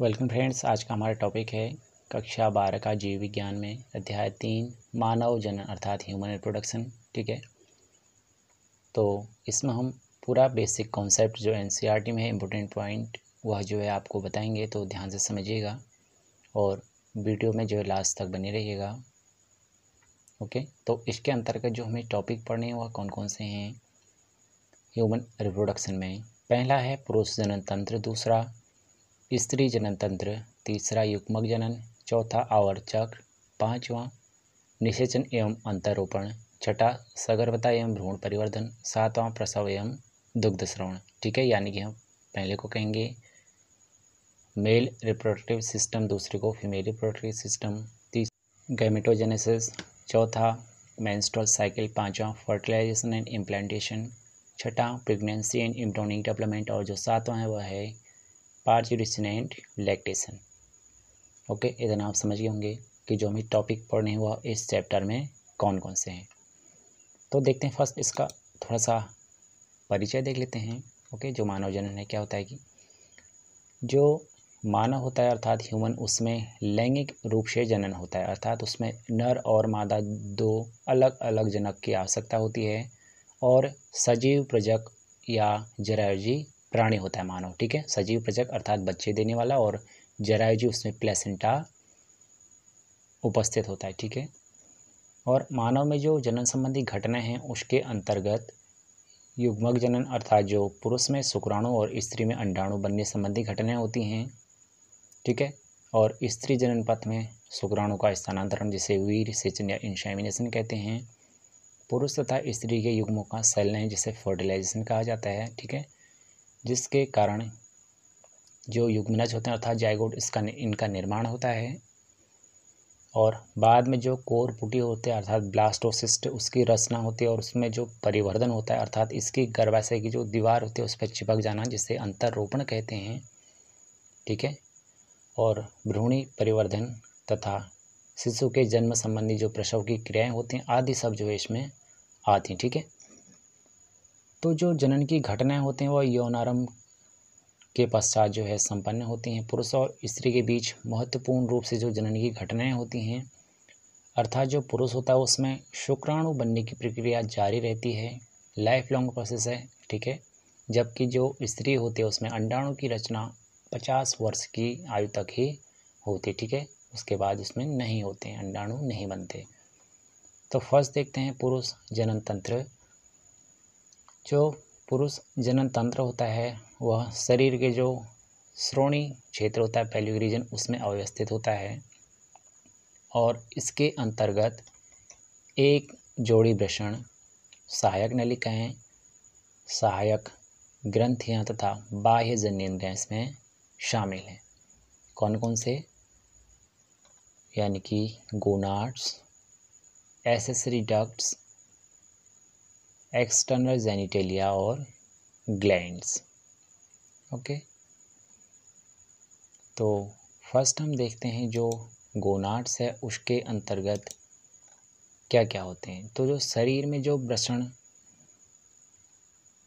Welcome friends, आज का हमारा टॉपिक है कक्षा बारह का जीव विज्ञान में अध्याय तीन, मानव जनन अर्थात ह्यूमन रिप्रोडक्शन ठीक है? तो इसमें हम पूरा बेसिक कॉन्सेप्ट जो एन e में है इम्पोर्टेंट पॉइंट वह जो है आपको बताएँगे तो ध्यान से समझिएगा और वीडियो में जो है लास्ट तक बने रहिएगा ओके तो इसके अंतर्गत जो हमें टॉपिक पढ़ने हैं, वह कौन कौन से हैं? ह्यूमन रिप्रोडक्शन में, पहला है पुरुष जनन तंत्र, दूसरा स्त्री जनन तंत्र तीसरा युग्मक जनन, चौथा आवर्त चक्र, पाँचवा निषेचन एवं अंतरोपण, छठा सगर्भता एवं भ्रूण परिवर्धन, सातवां प्रसव एवं दुग्ध श्रवण। ठीक है, यानी कि हम पहले को कहेंगे मेल रिप्रोडक्टिव सिस्टम दूसरे को फीमेल रिप्रोडक्टिव सिस्टम तीस गैमेटोजेनेसिस चौथा मेंस्ट्रुअल साइकिल पांचवा फर्टिलाइजेशन एंड इम्प्लांटेशन छठा प्रेगनेंसी एंड इम्ब्रोनिक डेवलपमेंट और जो सातवां है, वह है पार्चुरेशन एंड लैक्टेशन ओके इतना आप समझ गए होंगे कि जो हमें टॉपिक पढ़ने हुआ इस चैप्टर में कौन कौन से हैं। तो देखते हैं फ़र्स्ट इसका थोड़ा सा परिचय देख लेते हैं। ओके जो मानव जनन है, क्या होता है कि जो मानव होता है, अर्थात ह्यूमन उसमें लैंगिक रूप से जनन होता है। अर्थात उसमें नर और मादा दो अलग अलग जनक की आवश्यकता होती है और सजीव प्रजक या जरायुजी प्राणी होता है मानव, ठीक है? सजीव प्रजक अर्थात बच्चे देने वाला और जरायुजी उसमें प्लेसेंटा उपस्थित होता है, ठीक है? और मानव में जो जनन संबंधी घटनाएँ हैं, उसके अंतर्गत युग्मक जनन अर्थात जो पुरुष में शुक्राणु और स्त्री में अंडाणु बनने संबंधी घटनाएँ होती हैं, ठीक है? और स्त्री जनन पथ में शुक्राणु का स्थानांतरण जिसे वीर, सेचन या इंशामिनेशन कहते हैं। पुरुष तथा स्त्री के युग्मों का सेलने जिसे फर्टिलाइजेशन कहा जाता है, ठीक है? जिसके कारण जो युग्मनज होते हैं, अर्थात जायगोट इसका इनका निर्माण होता है। और बाद में जो कोर पुटी होते हैं, अर्थात ब्लास्टोसिस्ट, उसकी रचना होती है और उसमें जो परिवर्धन होता है, अर्थात इसकी गर्भाशय की जो दीवार होती है, उस पर चिपक जाना, जिसे अंतरोपण कहते हैं। ठीक है? और भ्रूणी परिवर्धन तथा शिशु के जन्म संबंधी जो प्रसव की क्रियाएँ होती हैं, आदि सब जो है इसमें आती हैं। ठीक है? तो जो जनन की घटनाएँ होती हैं, वह यौनारंभ के पश्चात जो है संपन्न होती हैं। पुरुष और स्त्री के बीच महत्वपूर्ण रूप से जो जनन की घटनाएँ होती हैं, अर्थात जो पुरुष होता है, उसमें शुक्राणु बनने की प्रक्रिया जारी रहती है। लाइफ लॉन्ग प्रोसेस है, ठीक है? जबकि जो स्त्री होती है, उसमें अंडाणु की रचना पचास वर्ष की आयु तक ही होती, ठीक है? उसके बाद उसमें नहीं होते, अंडाणु नहीं बनते। तो फ़र्स्ट देखते हैं पुरुष जनन तंत्र। जो पुरुष जनन तंत्र होता है, वह शरीर के जो श्रोणी क्षेत्र होता है पैल्विक रीजन उसमें अव्यवस्थित होता है। और इसके अंतर्गत एक जोड़ी वृषण, सहायक नलिकाएँ सहायक ग्रंथियाँ तथा बाह्य जन्येंद्रियाँ इसमें शामिल हैं। कौन कौन से? यानी कि gonads accessory ducts external genitalia और ग्लैंड्स ओके तो फ़र्स्ट हम देखते हैं जो गोनाट्स है, उसके अंतर्गत क्या क्या होते हैं? तो जो शरीर में जो ब्रषण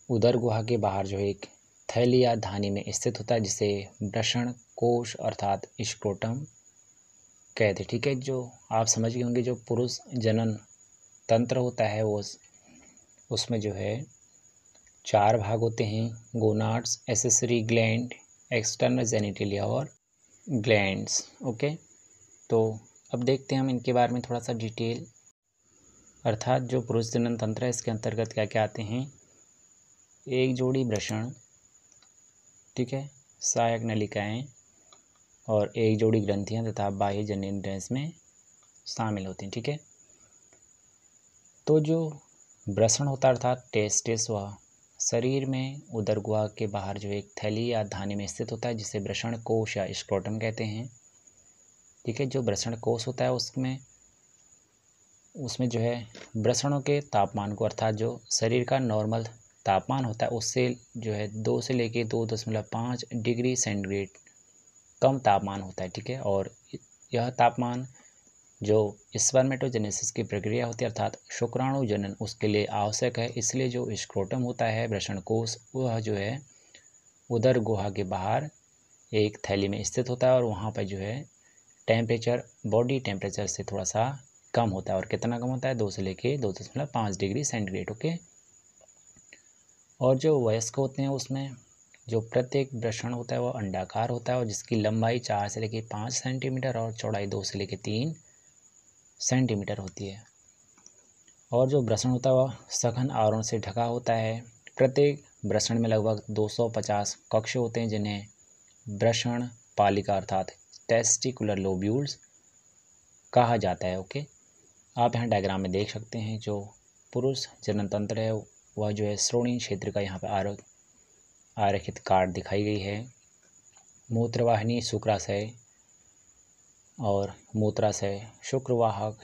उदर गुहा के बाहर जो एक थैली या धानी में स्थित होता है, जिसे ब्रषण कोश अर्थात स्क्रोटम कहते ठीक है? जो आप समझ गए होंगे, जो पुरुष जनन तंत्र होता है, वो उसमें जो है चार भाग होते हैं gonads accessory gland, external genitalia और ग्लैंड्स, ओके? तो अब देखते हैं हम इनके बारे में थोड़ा सा डिटेल। अर्थात जो पुरुष जनन तंत्र है, इसके अंतर्गत क्या क्या आते हैं? एक जोड़ी ब्रषण ठीक है? सहायक नलिकाएँ और एक जोड़ी ग्रंथियाँ तथा बाह्य जनेन्द्र इसमें शामिल होती हैं, ठीक है? तो जो ब्रषण होता है अर्थात टेस्टिस वह शरीर में उदर गुहा के बाहर जो एक थैली या धानी में स्थित होता है, जिसे ब्रषण कोश या स्क्रोटम कहते हैं। ठीक है, जो ब्रषण कोश होता है उसमें उसमें जो है ब्रषणों के तापमान को, अर्थात जो शरीर का नॉर्मल तापमान होता है, उससे जो है दो से लेके दो दशमलव पाँच डिग्री सेंटीग्रेड कम तापमान होता है। ठीक है, और यह तापमान जो स्पर्मेटोजेनेसिस की प्रक्रिया होती है अर्थात शुक्राणु जनन उसके लिए आवश्यक है। इसलिए जो स्क्रोटम होता है वृषण कोष, वह जो है उधर गुहा के बाहर एक थैली में स्थित होता है और वहाँ पर जो है टेम्परेचर बॉडी टेम्परेचर से थोड़ा सा कम होता है। और कितना कम होता है? दो से लेके दो दशमलव पाँच डिग्री सेंटीग्रेड, ओके? और जो वयस्क होते हैं उसमें, जो प्रत्येक वृषण होता है वो अंडाकार होता है और जिसकी लंबाई चार से लेकर पाँच सेंटीमीटर और चौड़ाई दो से लेके तीन सेंटीमीटर होती है। और जो ब्रषण होता है, वह सघन आवरण से ढका होता है। प्रत्येक ब्रषण में लगभग 250 कक्ष होते हैं, जिन्हें ब्रषण पालिका अर्थात टेस्टिकुलर लोब्यूल्स कहा जाता है ओके आप यहाँ डायग्राम में देख सकते हैं, जो पुरुष जनन तंत्र है, वह जो है श्रोणी क्षेत्र का यहाँ पर आरोप आरेखित कार्ड दिखाई गई है। मूत्रवाहिनी शुक्राशय और मूत्राशय शुक्रवाहक,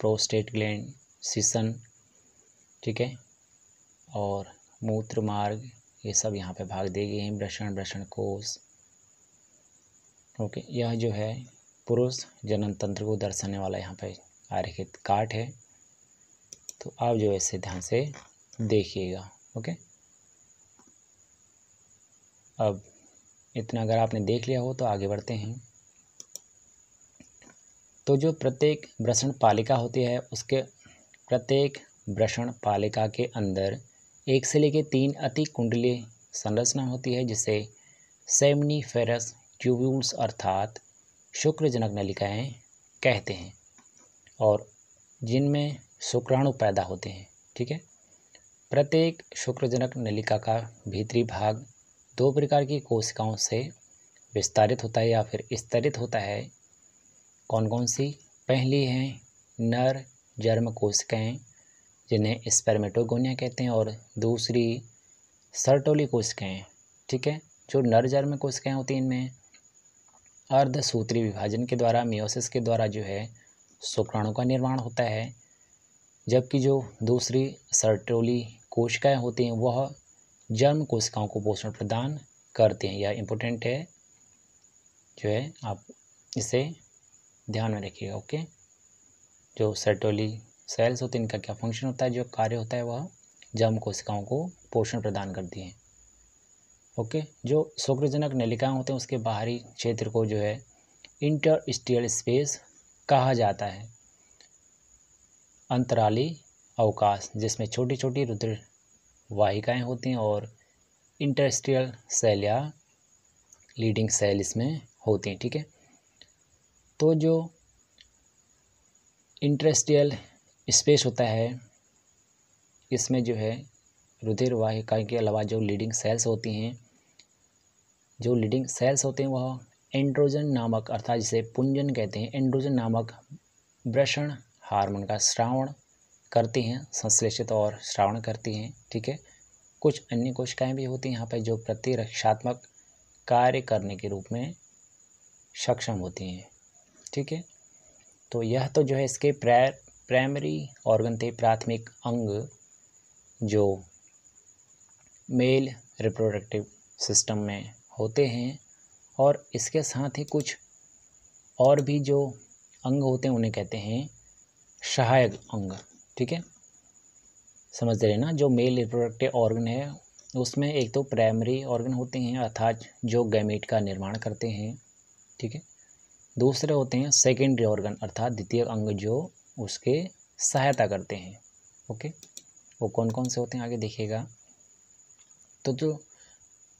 प्रोस्टेट ग्लैंड, सीसन, ठीक है? और मूत्र मार्ग ये सब यहाँ पे भाग दिए गए हैं ब्रषण ब्रषण कोष। ओके, यह जो है पुरुष जनन तंत्र को दर्शाने वाला यहाँ पे आरेखित काट है। तो आप जो इसे ध्यान से देखिएगा, ओके? अब इतना अगर आपने देख लिया हो तो आगे बढ़ते हैं। तो जो प्रत्येक ब्रषण पालिका होती है, उसके प्रत्येक ब्रषण पालिका के अंदर एक से लेकर तीन अति कुंडलीय संरचना होती है, जिसे सेमनीफेरस ट्यूब्यूल्स अर्थात शुक्रजनक नलिकाएँ कहते हैं और जिनमें शुक्राणु पैदा होते हैं, ठीक है? प्रत्येक शुक्रजनक नलिका का भीतरी भाग दो प्रकार की कोशिकाओं से विस्तारित होता है या फिर स्तरित होता है। कौन कौन सी? पहली हैं नर जर्म कोशिकाएँ, जिन्हें स्पर्मेटोगोनिया कहते हैं, और दूसरी सर्टोली कोशिकाएँ, ठीक है? जो नर जर्म कोशिकाएँ होती हैं इनमें, अर्धसूत्री विभाजन के द्वारा मियोसिस के द्वारा जो है, शुक्राणु का निर्माण होता है, जबकि जो दूसरी सर्टोली कोशिकाएँ होती हैं, वह जर्म कोशिकाओं को पोषण प्रदान करते हैं। यह इम्पोर्टेंट है, जो है, आप इसे ध्यान में रखिएगा, ओके? जो सेटोली सेल्स होते हैं, इनका क्या फ़ंक्शन होता है, जो कार्य होता है, वह जम कोशिकाओं को पोषण प्रदान करती हैं, ओके? जो शुक्रजनक नलिकाएँ होते हैं, उसके बाहरी क्षेत्र को जो है इंटर स्पेस कहा जाता है। अंतराली अवकाश, जिसमें छोटी छोटी रुद्र वाहिकाएँ होती हैं और इंटरस्ट्रियल सेल या लीडिंग सेल इसमें होती हैं, ठीक है? तो जो इंटरेस्टियल स्पेस होता है, इसमें जो है रुधिर वाहिका के अलावा जो लीडिंग सेल्स होती हैं, जो लीडिंग सेल्स होते हैं, वह एंड्रोजन नामक, अर्थात जिसे पुंजन कहते हैं एंड्रोजन नामक ब्रषण हार्मोन का श्रावण करती हैं, संश्लेषित और श्रावण करती हैं, ठीक है? कुछ अन्य कोशिकाएँ भी होती हैं यहाँ पर जो प्रतिरक्षात्मक कार्य करने के रूप में सक्षम होती हैं। ठीक है? तो यह तो जो है इसके प्राइमरी ऑर्गन थे, प्राथमिक अंग, जो मेल रिप्रोडक्टिव सिस्टम में होते हैं। और इसके साथ ही कुछ और भी जो अंग होते हैं, उन्हें कहते हैं सहायक अंग, ठीक है? समझ रहे ना? जो मेल रिप्रोडक्टिव ऑर्गन है, उसमें एक तो प्राइमरी ऑर्गन होते हैं, अर्थात जो गैमेट का निर्माण करते हैं, ठीक है? दूसरे होते हैं सेकेंडरी ऑर्गन अर्थात द्वितीय अंग जो उसके सहायता करते हैं। ओके वो कौन कौन से होते हैं आगे देखिएगा। तो जो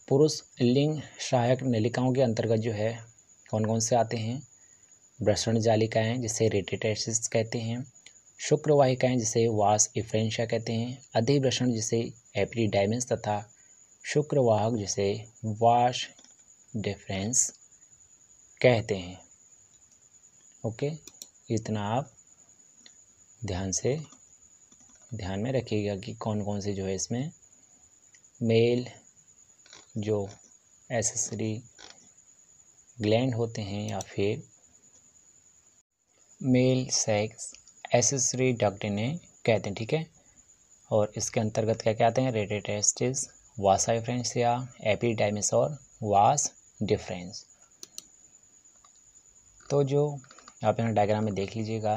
पुरुष लिंग सहायक नलिकाओं के अंतर्गत जो है कौन कौन से आते हैं? ब्रषण जालिकाएँ, जिसे रेटेटेसिस कहते हैं। शुक्रवाहिकाएँ, जिसे वास इफ्रेंशिया कहते हैं। अधिभ्रषण जिसे एप्रीडाइमेंस तथा शुक्रवाहक, जिसे वाश डिफरेंस कहते हैं। ओके? इतना आप ध्यान से, ध्यान में रखिएगा कि कौन कौन से जो है इसमें मेल, जो एसेसरी ग्लैंड होते हैं या फिर मेल सेक्स एसेसरी डक्ट इन्हें कहते हैं, ठीक है? और इसके अंतर्गत क्या क्या आते हैं? रेटेटेस्टिस वासा डिफरेंस या एपीडाइमिस और वास डिफरेंस तो जो आप यहाँ डायग्राम में देख लीजिएगा।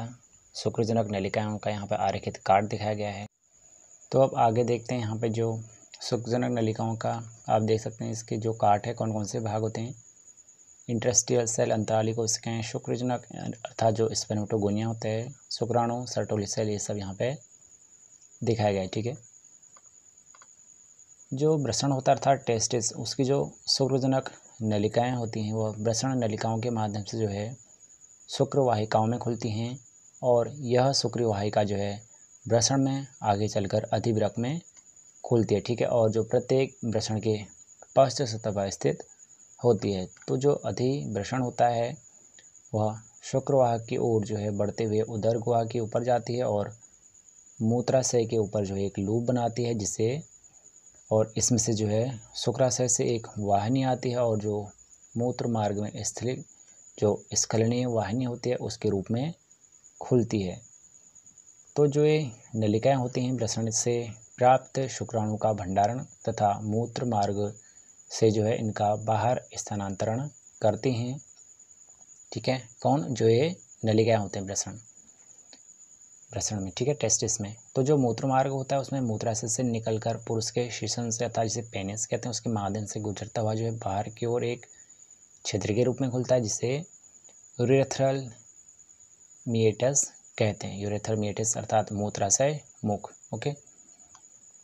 शुक्रजनक नलिकाओं का यहाँ पर आरेखित कार्ड दिखाया गया है। तो अब आगे देखते हैं यहाँ पर जो शुक्रजनक नलिकाओं का आप देख सकते हैं, इसके जो काट है कौन कौन से भाग होते हैं। इंटरेस्टियल सेल अंतराली कोशिकाएँ, शुक्रजनक, अर्थात जो स्पेनोटोगोनिया होते हैं, शुक्राणु, सर्टोली सेल, ये सब यहाँ पे दिखाया गया है ठीक है। जो ब्रषण होता है, अर्थात टेस्टिस उसकी जो शुक्रजनक नलिकाएँ होती हैं वह ब्रषण नलिकाओं के माध्यम से जो है शुक्र वाहिकाओं में खुलती हैं और यह शुक्र वाहिका जो है ब्रषण में आगे चलकर अधिवृक में खुलती है, ठीक है? और जो प्रत्येक ब्रषण के पश्च सतह पर स्थित होती है तो जो अधिवृषण होता है, वह शुक्रवाहक की ओर जो है बढ़ते हुए उदर गुहा के ऊपर जाती है और मूत्राशय के ऊपर जो है एक लूप बनाती है, जिससे और इसमें से जो है शुक्राशय से एक वाहिनी आती है और जो मूत्र मार्ग में स्थित जो स्खलनीय वाहिनी होती है, उसके रूप में खुलती है। तो जो ये नलिकाएँ होती हैं ब्रसण से प्राप्त शुक्राणु का भंडारण तथा मूत्र मार्ग से जो है इनका बाहर स्थानांतरण करती हैं। ठीक है? कौन? जो ये नलिकाएँ होते हैं ब्रसण प्रसरण में, ठीक है? टेस्टिस में तो जो मूत्र मार्ग होता है, उसमें मूत्राशय से निकलकर पुरुष के शीशन से अर्थात जिसे पेनिस कहते हैं, उसके माध्यम से गुजरता हुआ जो है बाहर की ओर एक छिद्र के रूप में खुलता है, जिसे यूरेथ्रल मिएटस कहते हैं। यूरेथ्रल मिएटस अर्थात मूत्राशय मुख ओके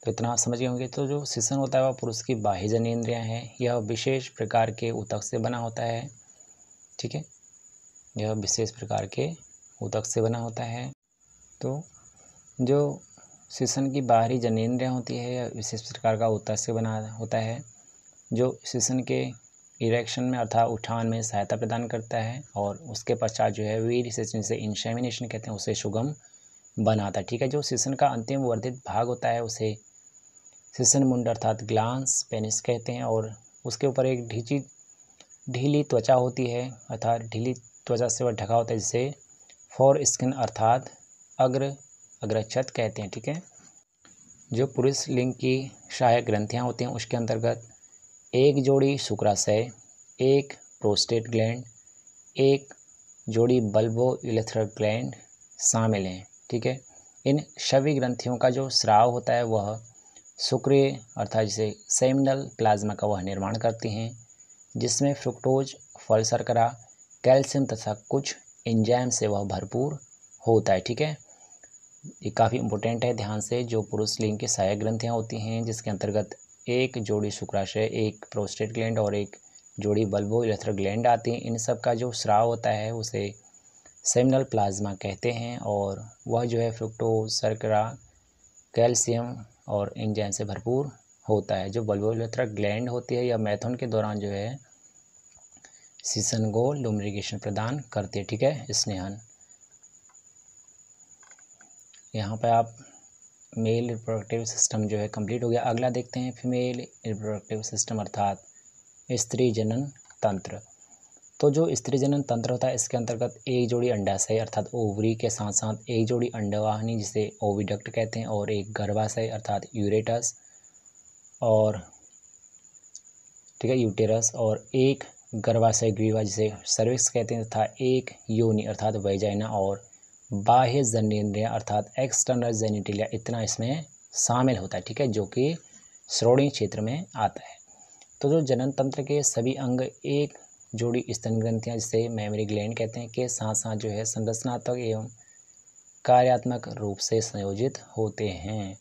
तो इतना आप समझ गए होंगे तो जो शिशन होता है, वह पुरुष की बाह्य जनेन्द्रियाँ हैं। यह विशेष प्रकार के उतक से बना होता है, ठीक है? यह विशेष प्रकार के उतक से बना होता है। तो जो शीशन की बाहरी जनेन्द्रियाँ होती है या विशेष प्रकार का उत्तर से बना होता है। जो शीशन के इरेक्शन में अर्थात उठान में सहायता प्रदान करता है और उसके पश्चात जो है वीर सेचन से इंशेमिनेशन कहते हैं, उसे सुगम बनाता है। ठीक है, जो शीशन का अंतिम वर्धित भाग होता है, उसे शीशन मुंड अर्थात ग्लांस, पेनिस कहते हैं और उसके ऊपर एक ढीची, ढीली त्वचा होती है, अर्थात ढीली त्वचा से वह ढका होता है, जिसे फॉर स्किन अर्थात अग्र, अग्रक्षत कहते हैं। ठीक है, जो पुरुष लिंग की सहायक ग्रंथियाँ होती हैं, उसके अंतर्गत एक जोड़ी शुक्राशय एक प्रोस्टेट ग्लैंड, एक जोड़ी बल्बो इलेथ्रल ग्लैंड शामिल हैं, ठीक है? इन सभी ग्रंथियों का जो स्राव होता है, वह शुक्रिय अर्थात जिसे सेमिनल प्लाज्मा का वह निर्माण करती हैं, जिसमें फ्रुक्टोज, फल शर्करा, कैल्शियम तथा कुछ एंजाइम से वह भरपूर होता है, ठीक है? ये काफ़ी इंपॉर्टेंट है ध्यान से, जो पुरुष लिंग की सहायक ग्रंथियाँ होती हैं, जिसके अंतर्गत एक जोड़ी शुक्राशय, एक प्रोस्टेट ग्लैंड और एक जोड़ी बल्बो इलेक्ट्रिक ग्लैंड आती हैं। इन सब का जो स्राव होता है, उसे सेमिनल प्लाज्मा कहते हैं और वह जो है फ्रुक्टोज सरकरा कैल्शियम और इंजैन से भरपूर होता है। जो बल्बो बल्बोलेथ्रिक ग्लैंड होती है या मैथुन के दौरान जो है सीसन को लुमरिगेशन प्रदान करती है। ठीक है, स्नेहन। यहाँ पर आप मेल रिप्रोडक्टिव सिस्टम जो है कंप्लीट हो गया। अगला देखते हैं फीमेल रिप्रोडक्टिव सिस्टम अर्थात स्त्री जनन तंत्र। तो जो स्त्री जनन तंत्र होता है, इसके अंतर्गत एक जोड़ी अंडाशय अर्थात ओवरी के साथ साथ एक जोड़ी अंडवाहिनी जिसे ओविडक्ट कहते हैं और एक गर्भाशय अर्थात यूरेटस और, ठीक है, यूटेरस और एक गर्भाशय ग्रीवा जिसे सर्विक्स कहते हैं तथा एक योनि अर्थात वैजाइना और बाह्य जनेन्द्रिय अर्थात एक्सटर्नल जेनिटिलिया इतना इसमें शामिल होता है, ठीक है, जो कि श्रोणी क्षेत्र में आता है। तो जो जनन तंत्र के सभी अंग एक जोड़ी स्तन ग्रंथियाँ जिसे मेमोरी ग्लैंड कहते हैं, के साथ साथ जो है संरचनात्मक एवं कार्यात्मक रूप से संयोजित होते हैं।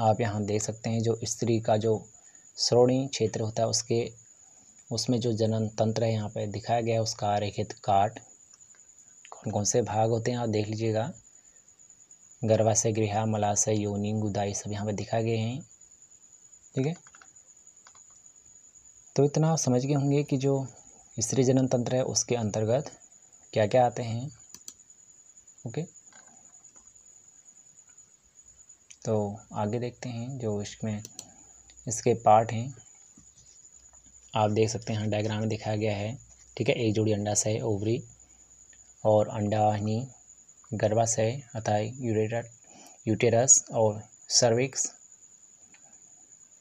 आप यहाँ देख सकते हैं, जो स्त्री का जो श्रोणी क्षेत्र होता है, उसके, उसमें जो जनन तंत्र है यहाँ पर दिखाया गया है, उसका आरेखित काट। कौन से भाग होते हैं। आप देख लीजिएगा। गर्भाशय गृह मलाशय योनि, गुदाई सब यहाँ पर दिखा गए हैं। ठीक है? तो इतना आप समझ गए होंगे कि जो स्त्री जनन तंत्र है, उसके अंतर्गत क्या क्या आते हैं। ओके? तो आगे देखते हैं जो इसमें इसके पार्ट हैं। आप देख सकते हैं डायग्राम में दिखाया गया है। ठीक है? एक जोड़ी अंडाशय ओवरी। और अंडावाहिनी गर्भाशय अतः यूरेटर यूटेरस और सर्विक्स,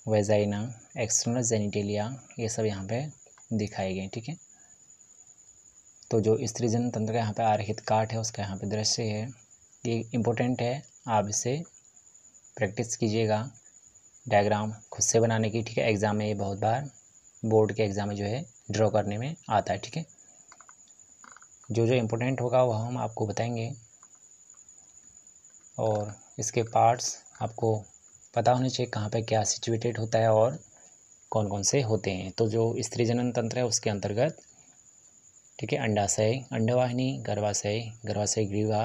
वेजाइना, एक्सटर्नल जेनिटेलिया, ये सब यहाँ पे दिखाए गए ठीक है? तो जो स्त्रीजन तंत्र का यहाँ पे आरहित काट है, उसका यहाँ पे दृश्य है। ये इम्पोर्टेंट है, आप इसे प्रैक्टिस कीजिएगा। डायग्राम खुद से बनाने की, ठीक है? एग्ज़ाम में ये बहुत बार बोर्ड के एग्ज़ाम में जो है ड्रॉ करने में आता है, ठीक है? जो जो इम्पोर्टेंट होगा वह हम आपको बताएँगे। और इसके पार्ट्स आपको पता होने चाहिए कहाँ पे क्या सिचुएटेड होता है और कौन कौन से होते हैं। तो जो स्त्री जनन तंत्र है उसके अंतर्गत, ठीक है अंडाशय अंडवाहिनी गर्भाशय गर्भाशय ग्रीवा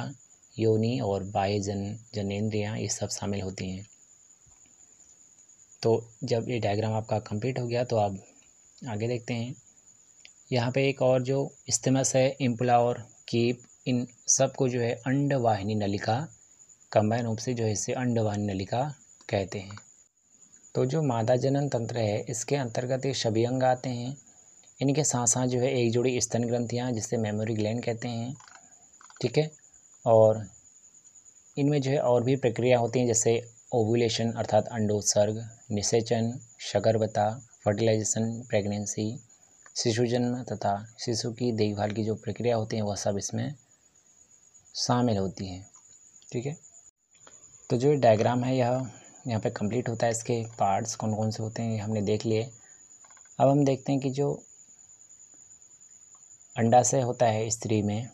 योनि और बाह्य जन, जनेन्द्रियाँ ये सब शामिल होती हैं। तो जब ये डायग्राम आपका कंप्लीट हो गया तो आप आगे देखते हैं। यहाँ पे एक और जो इस्तेमस है, इम्पला और कीप, इन सबको जो है अंडवाहिनी नलिका, कंबाइन रूप से जो है इसे अंडवाहिनी नलिका कहते हैं। तो जो मादा जनन तंत्र है, इसके अंतर्गत ये सभी अंग आते हैं। इनके साथ साथ जो है एक जोड़ी स्तन ग्रंथियाँ, जिसे मेमोरी ग्लैंड कहते हैं, ठीक है? और इनमें जो है और भी प्रक्रिया होती हैं, जैसे ओवुलेशन अर्थात अंडोत्सर्ग, निषेचन, शकरबता, फर्टिलाइजेशन, प्रेगनेंसी शिशु जन्म तथा शिशु की देखभाल की जो प्रक्रिया होती है, वह सब इसमें शामिल होती है। ठीक है? तो जो डायग्राम है, यह यहाँ पे कंप्लीट होता है। इसके पार्ट्स कौन कौन से होते हैं, ये हमने देख लिए। अब हम देखते हैं कि जो अंडाशय होता है स्त्री में,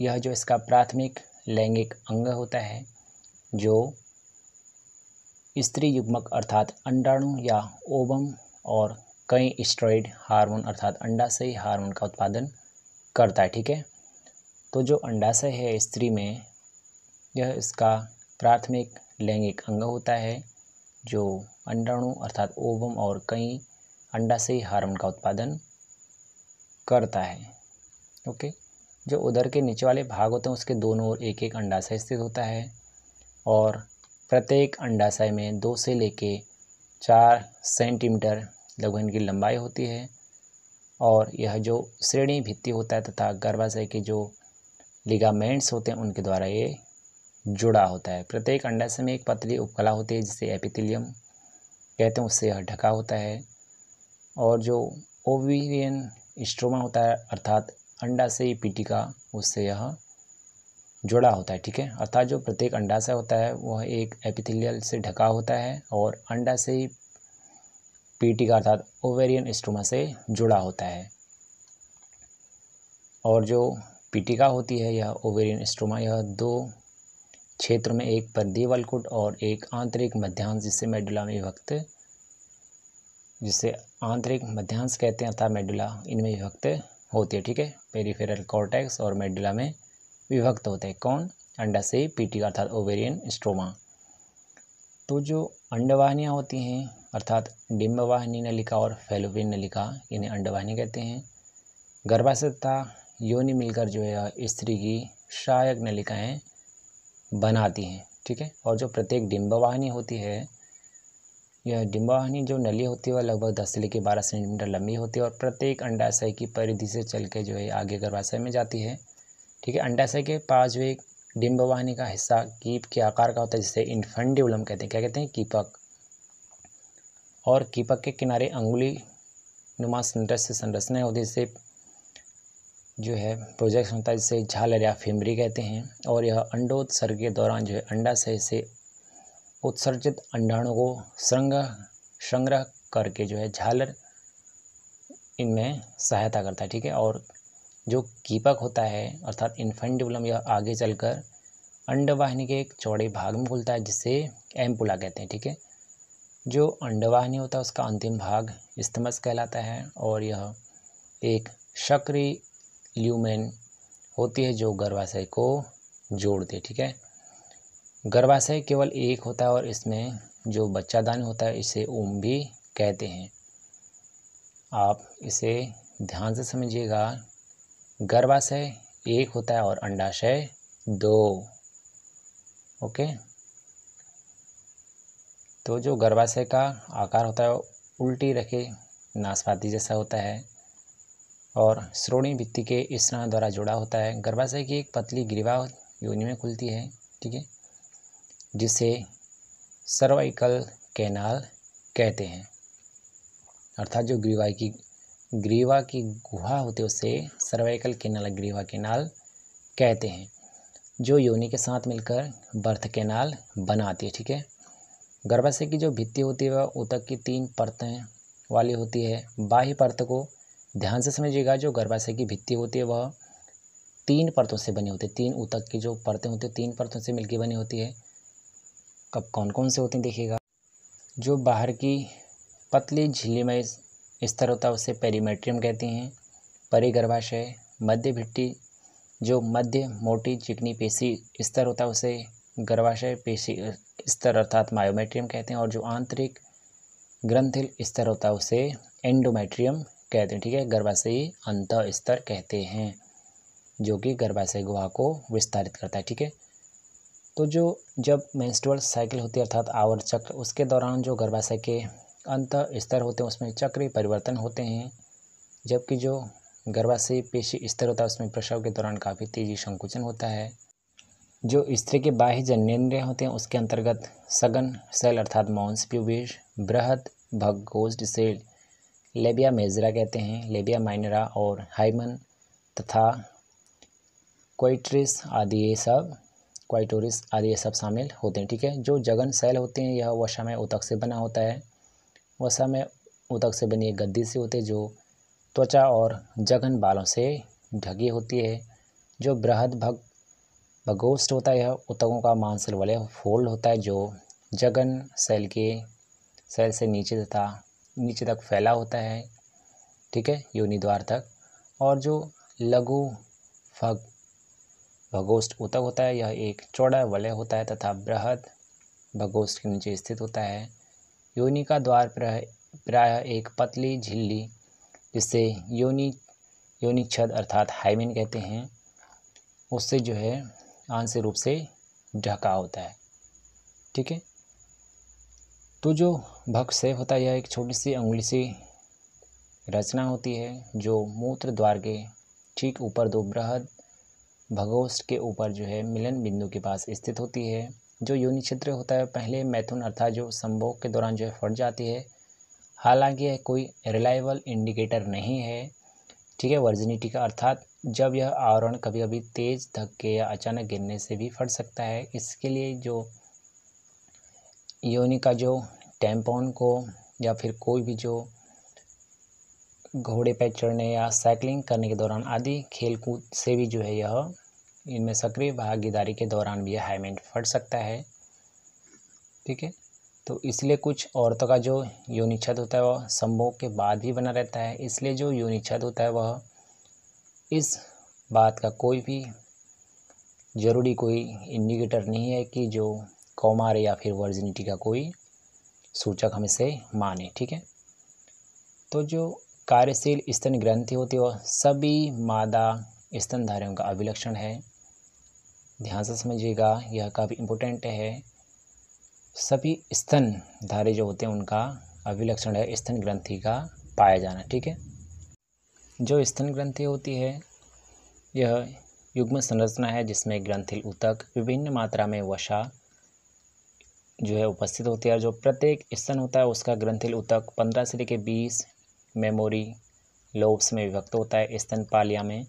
यह जो इसका प्राथमिक लैंगिक अंग होता है, जो स्त्री युग्मक अर्थात अंडाणु या ओबम और कई स्ट्रॉइड हार्मोन अर्थात अंडाशय हार्मोन का उत्पादन करता है, ठीक है? तो जो अंडाशय है स्त्री में, यह इसका प्राथमिक लैंगिक अंग होता है, जो अंडाणु अर्थात ओवम और कई अंडा से हार्मोन का उत्पादन करता है, ओके? जो उधर के नीचे वाले भाग होते हैं, उसके दोनों ओर एक एक अंडाशय स्थित होता है और प्रत्येक अंडाशय में दो से लेके चार सेंटीमीटर लगभग इनकी लंबाई होती है और यह जो श्रेणी भित्ति होता है तथा गर्भाशय के जो लिगामेंट्स होते हैं, उनके द्वारा ये जुड़ा होता है। प्रत्येक अंडाशय में एक पतली उपकला होती है, जिसे एपिथिलियम कहते हैं, उससे यह ढका होता है। और जो ओवियन स्ट्रोमा होता है, अर्थात अंडाशय पीटिका, उससे यह जुड़ा होता है, ठीक है? अर्थात जो प्रत्येक अंडाशय होता है, वह एक एपिथिलियल से ढका होता है और अंडाशय पीटिका अर्थात ओवेरियन स्ट्रोमा से जुड़ा होता है। और जो पीटिका होती है, यह ओवेरियन स्ट्रोमा यह दो क्षेत्र में एक परिधीय वलकुट और एक आंतरिक मध्यांश, जिसे मेडुला में विभक्त, जिसे आंतरिक मध्यांश कहते हैं, अर्थात मेडुला इनमें विभक्त होती है, ठीक है? पेरीफेरल कॉर्टेक्स और मेडुला में विभक्त होते हैं। कौन? अंडा से पीटी अर्थात ओवेरियन स्ट्रोमा तो जो अंडवाहिनियाँ होती हैं अर्थात डिम्बवाहिनी नलिका और फेलोपिन नलिका इन्हें अंडवाहिनी कहते हैं। गर्भाशय तथा योनि मिलकर जो है, स्त्री की सहायक नलिकाएँ बनाती हैं, ठीक है? और जो प्रत्येक डिम्बवाहिनी होती है, यह डिम्बवाहिनी जो नली होती है, वह लगभग दस से लेकर बारह सेंटीमीटर लंबी होती है और प्रत्येक अंडाशय की परिधि से चल के जो है, आगे गर्भाशय में जाती है, ठीक है? अंडाशय के पास जो एक डिम्बवाहिनी का हिस्सा, कीप के आकार का होता है, जिसे इन्फेंडिबुलम कहते हैं। क्या कहते हैं? कीपक। और कीपक के किनारे अंगुली नुमा संरचना संरचना होती है, जिसे जो है प्रोजेक्शन होता है, जिसे झालर या फिमरी कहते हैं। और यह अंडोत्सर्ग के दौरान जो है अंडाशय से उत्सर्जित अंडाणु को संग्रह संग्रह करके जो है झालर इनमें सहायता करता है, ठीक है? और जो कीपक होता है, अर्थात इन्फेंडिबुलम, यह आगे चलकर अंडवाहिनी के एक चौड़े भाग में खुलता है, जिसे एम्पुला कहते हैं, ठीक है? जो अंडवाहिनी होता है उसका अंतिम भाग स्तमस कहलाता है और यह एक शक्री ल्यूमेन होती है जो गर्भाशय को जोड़ती ठीक है? गर्भाशय केवल एक होता है और इसमें जो बच्चादानी होता है, इसे ओम भी कहते हैं। आप इसे ध्यान से समझिएगा। गर्भाशय एक होता है और अंडाशय दो, ओके? तो जो गर्भाशय का आकार होता है उल्टी रखे नाशपाती जैसा होता है और श्रोणी भित्ति के स्नान द्वारा जुड़ा होता है। गर्भाशय की एक पतली ग्रीवा योनि में खुलती है, ठीक है, जिसे सर्वाइकल कैनाल कहते हैं। अर्थात जो ग्रीवा की ग्रीवा की गुहा होती है, उसे सर्वाइकल कैनाल ग्रीवा कैनाल कहते हैं, जो योनि के साथ मिलकर बर्थ कैनाल बनाती है, ठीक है। गर्भाशय की जो भित्ति होती है वह उतक की तीन परतें वाली होती है। बाह्य परत को ध्यान से समझिएगा, जो गर्भाशय की भित्ति होती है वह तीन परतों से बनी होती है। तीन ऊतक की जो परतें होती है, तीन परतों से मिलकर बनी होती है। कब कौन कौन से होते हैं, देखिएगा। जो बाहर की पतली झिल्लीमय स्तर होता है, उसे पेरीमेट्रियम कहते हैं। परिगर्भाशय, मध्य भिट्टी जो मध्य, मोटी, चिकनी, पेशी स्तर होता है, उसे गर्भाशय पेशी स्तर अर्थात मायोमेट्रियम कहते हैं और जो आंतरिक ग्रंथिल स्तर होता है उसे एंडोमेट्रियम कहते हैं, ठीक है? गर्भाशयी अंत स्तर कहते हैं, जो कि गर्भाशय गुहा को विस्तारित करता है, ठीक है? तो जो, जब मेंस्ट्रुअल साइकिल होती है अर्थात आवर चक्र, उसके दौरान जो गर्भाशय के अंत स्तर होते हैं, उसमें चक्रीय परिवर्तन होते हैं, जबकि जो गर्भाशय पेशी स्तर होता है, उसमें प्रसव के दौरान काफ़ी तेज़ी संकुचन होता है। जो स्त्री के बाह्य जन्नेन्द्रिय होते हैं, उसके अंतर्गत सघन सेल अर्थात मॉन्स प्यूबिश बृहद भगोस्ट सेल लेबिया मेजरा कहते हैं, लेबिया माइनरा और हाइमन तथा क्वाइट्रिस आदि ये सब क्वाइटोरिस आदि ये सब शामिल होते हैं, ठीक है? जो जगन सेल होते हैं, यह वशा में उतक से बना होता है। वशा में उतक से बनी एक गद्दी से होते जो त्वचा और जघन बालों से ढकी होती है, जो बृहद भग भगोस्ट होता है यह उतकों का मांसल वलय फोल्ड होता है, जो जगन सेल के सेल से नीचे तथा नीचे तक फैला होता है, ठीक है, योनि द्वार तक। और जो लघु भग भगोष्ठ उतक होता है, यह एक चौड़ा वलय होता है तथा बृहद भगोष्ठ के नीचे स्थित होता है। योनि का द्वार प्राय एक पतली झिल्ली, जिसे योनि योनि छद अर्थात हाइमिन कहते हैं, उससे जो है आंशिक रूप से ढका होता है। ठीक है? तो जो सेव होता है, यह एक छोटी सी अंगुली सी रचना होती है, जो मूत्र द्वार के ठीक ऊपर दो बृहद भगोष्ठ के ऊपर जो है मिलन बिंदु के पास स्थित होती है। जो योनि क्षेत्र होता है, पहले मैथुन अर्थात जो संभोग के दौरान जो है फट जाती है। हालाँकि यह कोई रिलायबल इंडिकेटर नहीं है। ठीक है? वर्जिनिटी का अर्थात जब यह आवरण कभी कभी तेज़ धक्के या अचानक गिरने से भी फट सकता है, इसके लिए जो योनि का जो टेम्पोन को या फिर कोई भी जो घोड़े पर चढ़ने या साइकिलिंग करने के दौरान आदि खेल कूद से भी जो है यह इनमें सक्रिय भागीदारी के दौरान भी यह हाईमेंट फट सकता है। ठीक है? तो इसलिए कुछ औरतों का जो योनि छद होता है, वह संभोग के बाद भी बना रहता है। इसलिए जो योनि छद होता है, वह इस बात का कोई भी ज़रूरी कोई इंडिकेटर नहीं है कि जो कौमार या फिर वर्जिनिटी का कोई सूचक हम इसे माने, ठीक है? तो जो कार्यशील स्तन ग्रंथि होती है वह सभी मादा स्तनधारियों का अभिलक्षण है। ध्यान से समझिएगा, यह काफ़ी इम्पोर्टेंट है। सभी स्तनधारी जो होते हैं, उनका अभिलक्षण है स्तन ग्रंथि का पाया जाना, ठीक है? जो स्तन ग्रंथि होती है, यह युग्म संरचना है जिसमें ग्रंथिल उतक विभिन्न मात्रा में वशा जो है उपस्थित होती है जो प्रत्येक स्तन होता है उसका ग्रंथिल उतक पंद्रह से लेकर बीस मेमोरी लोब्स में विभक्त होता है स्तन पालिया में।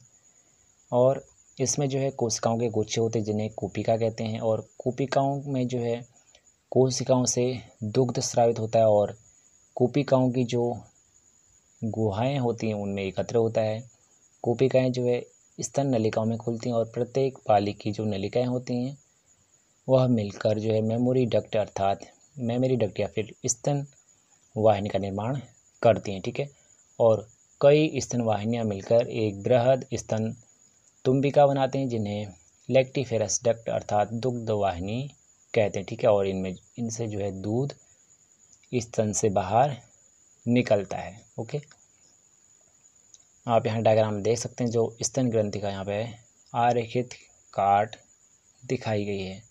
और इसमें जो है कोशिकाओं के गुच्छे होते हैं जिन्हें कूपिका कहते हैं और कूपिकाओं में जो है, कोशिकाओं से दुग्ध स्रावित होता है और कूपिकाओं की जो गुहाएँ होती हैं, उनमें एकत्र होता है। कोपिकाएँ जो है, स्तन नलिकाओं में खुलती हैं और प्रत्येक पाली की जो नलिकाएँ होती हैं, वह मिलकर जो है मेमोरी डक्ट अर्थात मेमोरी डक्ट या फिर स्तन वाहिनी का निर्माण करती हैं, ठीक है? और कई स्तन वाहिनियाँ मिलकर एक बृहद स्तन तुम्बिका बनाते हैं, जिन्हें लेक्टिफेरस डक्ट अर्थात दुग्ध वाहिनी कहते हैं, ठीक है? और इनमें, इनसे जो है दूध स्तन से बाहर निकलता है। ओके। आप यहाँ डायग्राम देख सकते हैं जो स्तन ग्रंथि का यहाँ पे आरेखित काट दिखाई गई है।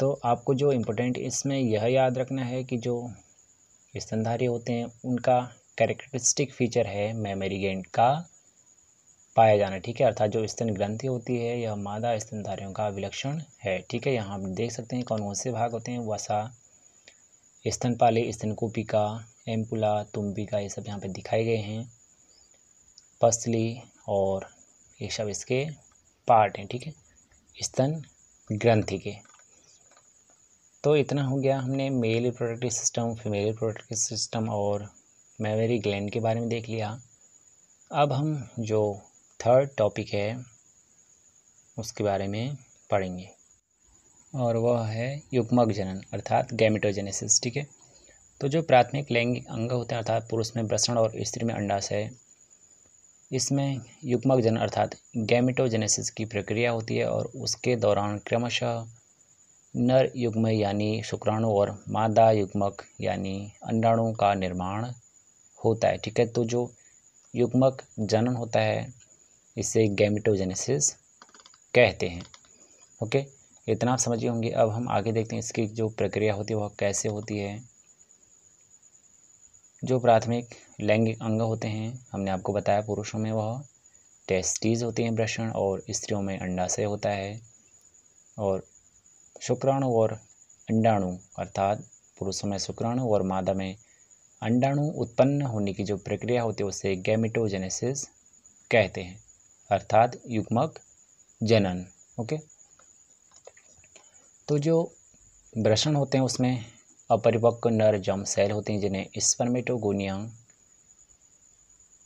तो आपको जो इम्पोर्टेंट इसमें यह याद रखना है कि जो स्तनधारी होते हैं, उनका कैरेक्टरिस्टिक फीचर है मेमोरी गेंड का पाया जाना, ठीक है? अर्थात जो स्तन ग्रंथि होती है, यह मादा स्तनधारियों का विलक्षण है, ठीक है? यहाँ आप देख सकते हैं कौन कौन से भाग होते हैं। वसा, स्तनपाली, स्तनकुपिका एम्पुला, तुम्बिका, ये सब यहाँ पे दिखाए गए हैं। पसली और ये सब इसके पार्ट हैं, ठीक है? स्तन ग्रंथि के। तो इतना हो गया हमने male reproductive system female reproductive system और मेमोरी ग्लैंड के बारे में देख लिया। अब हम जो थर्ड टॉपिक है, उसके बारे में पढ़ेंगे। और वह है युग्मक जनन, अर्थात गैमिटोजेनेसिस ठीक है? तो जो प्राथमिक लैंगिक अंग होते हैं, अर्थात पुरुष में वृषण और स्त्री में अंडाशय इसमें युग्मक जन, अर्थात गैमिटोजेनेसिस की प्रक्रिया होती है और उसके दौरान क्रमशः नर युग्म यानी शुक्राणु और मादा युग्मक यानी अंडाणु का निर्माण होता है। ठीक है तो जो युग्मक जनन होता है, इसे गैमिटोजेनेसिस कहते हैं। ओके, इतना आप समझिए होंगे। अब हम आगे देखते हैं इसकी जो प्रक्रिया होती है, वह कैसे होती है। जो प्राथमिक लैंगिक अंग होते हैं, हमने आपको बताया पुरुषों में वह टेस्टीज होती हैं वृषण और स्त्रियों में अंडाशय होता है। और शुक्राणु और अंडाणु, अर्थात पुरुषों में शुक्राणु और मादा में अंडाणु उत्पन्न होने की जो प्रक्रिया होती है, उसे गैमिटोजेनेसिस कहते हैं, अर्थात युग्मक जनन ओके तो जो वृषण होते हैं, उसमें अपरिपक्व नर जम सेल होते हैं, जिन्हें स्पर्मेटोगोनियम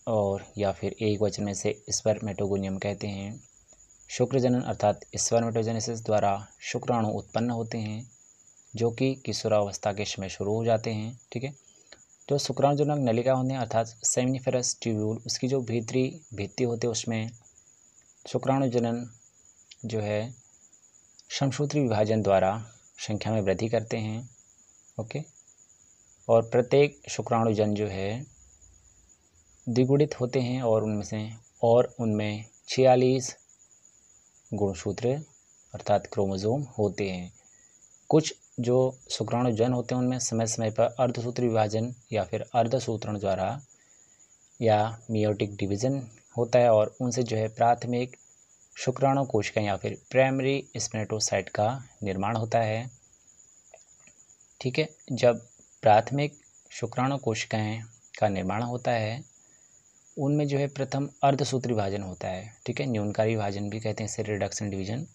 और या फिर एक वचन में से स्पर्मेटोगोनियम कहते हैं। शुक्र जनन अर्थात स्पर्मेटोजेनेसिस द्वारा शुक्राणु उत्पन्न होते हैं, जो कि किशोरावस्था के समय शुरू हो जाते हैं, ठीक है? जो शुक्राणुजनक नलिका होते हैं अर्थात सेमिनिफेरस ट्यूब्यूल उसकी जो भीतरी भित्ति होती है, उसमें शुक्राणु जनन जो है समसूत्री विभाजन द्वारा संख्या में वृद्धि करते हैं। ओके? और प्रत्येक शुक्राणुजन जो है, द्विगुणित होते हैं और उनमें से, और उनमें छियालीस गुणसूत्र अर्थात क्रोमोजोम होते हैं। कुछ जो शुक्राणुजन होते हैं, उनमें समय समय पर अर्धसूत्र विभाजन या फिर अर्धसूत्रण द्वारा या मियोटिक डिवीज़न होता है और उनसे जो है प्राथमिक शुक्राणु कोशिका या फिर प्राइमरी स्पेनेटोसाइट का निर्माण होता है। ठीक है? जब प्राथमिक शुक्राणु कोशिकाएँ का निर्माण होता है, उनमें जो है प्रथम अर्धसूत्र विभाजन होता है, ठीक है? न्यूनकारी विभाजन भी कहते हैं इसे रिडक्शन डिवीज़न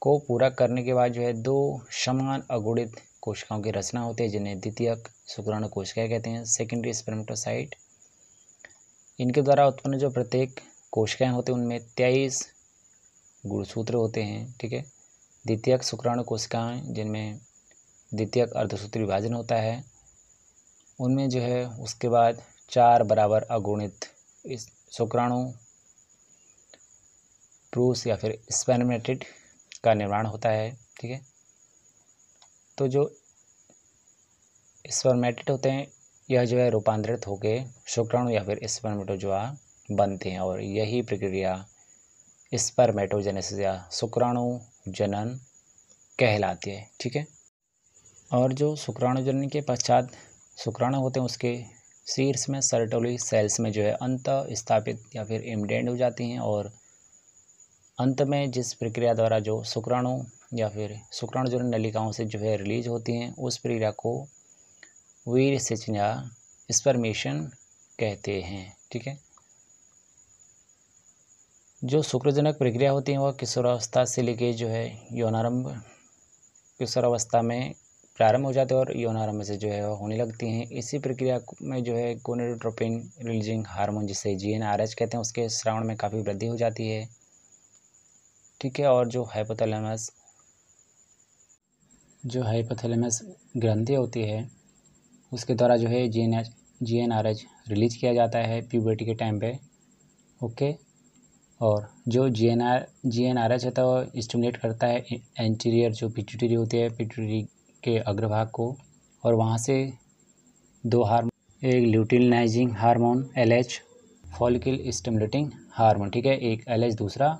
को पूरा करने के बाद जो है दो समान अगुणित कोशिकाओं की रचना होती है, जिन्हें द्वितीयक शुक्राणु कोशिकाएँ कहते हैं सेकेंडरी स्पर्मेटोसाइट इनके द्वारा उत्पन्न जो प्रत्येक कोशिकाएँ होती हैं, उनमें तेईस गुणसूत्र होते हैं, ठीक है? द्वितीयक शुक्राणु कोशिकाएँ जिनमें द्वितीय अर्धसूत्री विभाजन होता है। उनमें जो है, उसके बाद चार बराबर अगुणित इस शुक्राणु, प्रूस या फिर स्पेनमेटिड का निर्माण होता है, ठीक है? तो जो स्पर्मेटेड होते हैं, यह जो है रूपांतरित होकर शुक्राणु या फिर स्पर्मेटोजोआ बनते हैं और यही प्रक्रिया स्पर्मेटोजेनेसिस या शुक्राणु जनन कहलाती है, ठीक है? और जो शुक्राणु जनन के पश्चात शुक्राणु होते हैं, उसके शीर्ष में सर्टोली सेल्स में जो है अंत स्थापित या फिर इमडेंड हो जाती हैं और अंत में जिस प्रक्रिया द्वारा जो शुक्राणु या फिर शुक्राणु जनन नलिकाओं से जो है रिलीज़ होती हैं, उस प्रक्रिया को वीर सिंचन या स्पर्मेशन कहते हैं, ठीक है? जो शुक्रजनक प्रक्रिया होती है, वह किशोरावस्था से लेके जो है यौनारंभ किशोरावस्था में प्रारंभ हो जाते हैं और यौनारंभ से जो है होने लगती हैं। इसी प्रक्रिया में जो है गोनेडोट्रोपिन रिलीजिंग हार्मोन जिसे जी एन आर एच कहते हैं, उसके श्रावण में काफ़ी वृद्धि हो जाती है। ठीक है, और जो हाइपोथैलेमस जो हाइपोथैलेमस ग्रंथि होती है, उसके द्वारा जो है G N H G N R H release किया जाता है प्यूबर्टी के टाइम पे। ओके? और जो G N R G N R H होता है, वो स्टिमुलेट करता है एंटीरियर जो पिट्यूटरी होती है पिट्यूटरी के अग्रभाग को, और वहाँ से दो हार्मोन एक luteinizing hormone L H follicle stimulating hormone ठीक है? एक एल एच दूसरा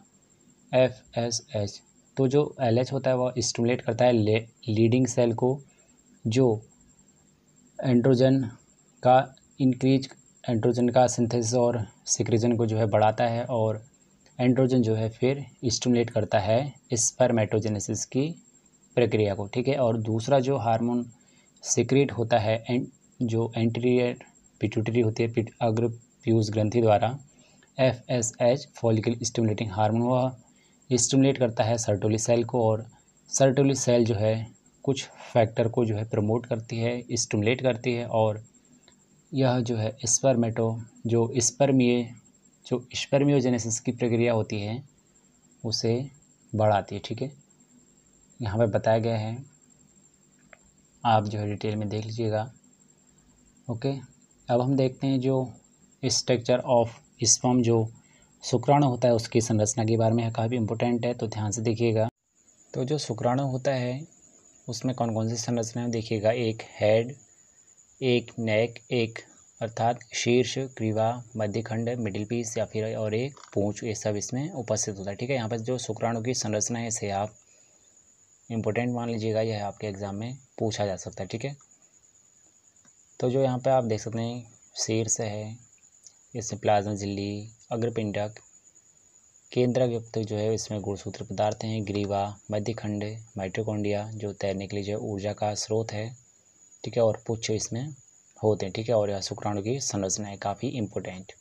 एफ़ एस एच तो जो एल एच होता है वह स्टिमुलेट करता है लीडिंग सेल को, जो एंड्रोजन का इंक्रीज एंड्रोजन का सिंथेसिस और सिक्रेजन को जो है बढ़ाता है, और एंड्रोजन जो है फिर स्टिमुलेट करता है स्पर्मेटोजेनेसिस की प्रक्रिया को, ठीक है? और दूसरा जो हार्मोन सिक्रेट होता है एंड जो एंटीरियर पिट्यूटरी होती है अग्र पीयूष ग्रंथि द्वारा F S H follicle stimulating hormone वह स्टिमुलेट करता है सर्टोली सेल को और सर्टोली सेल जो है, कुछ फैक्टर को जो है प्रमोट करती है स्टिमुलेट करती है और यह जो है स्पर्मेटो जो स्पर्मीय जो स्पर्मियोजेनेसिस की प्रक्रिया होती है, उसे बढ़ाती है, ठीक है? यहाँ पर बताया गया है। आप जो है डिटेल में देख लीजिएगा। ओके? अब हम देखते हैं जो स्ट्रक्चर ऑफ़ स्पर्म जो शुक्राणु होता है, उसकी संरचना के बारे में काफ़ी इम्पोर्टेंट है तो ध्यान से देखिएगा। तो जो शुक्राणु होता है, उसमें कौन कौन सी संरचना देखिएगा? एक हेड एक नेक एक अर्थात शीर्ष, क्रीवा, मध्यखंड मिडिल पीस या फिर और एक पूंछ, ये सब इसमें उपस्थित होता है। ठीक है? यहाँ पर जो शुक्राणु की संरचना है, इसे आप इम्पोर्टेंट मान लीजिएगा, यह आपके एग्ज़ाम में पूछा जा सकता है, ठीक है? तो जो यहाँ पे आप देख सकते हैं, शीर्ष है इसमें प्लाज्मा झिल्ली, अग्रपिंडक, केंद्र युक्त जो है, इसमें गुणसूत्र पदार्थ हैं, ग्रीवा, मध्यखंड माइट्रोकोंडिया जो तैरने के लिए जो ऊर्जा का स्रोत है, ठीक है? और पुच्छ इसमें होते हैं, ठीक है? और यह शुक्राणु की संरचना है, काफ़ी इम्पोर्टेंट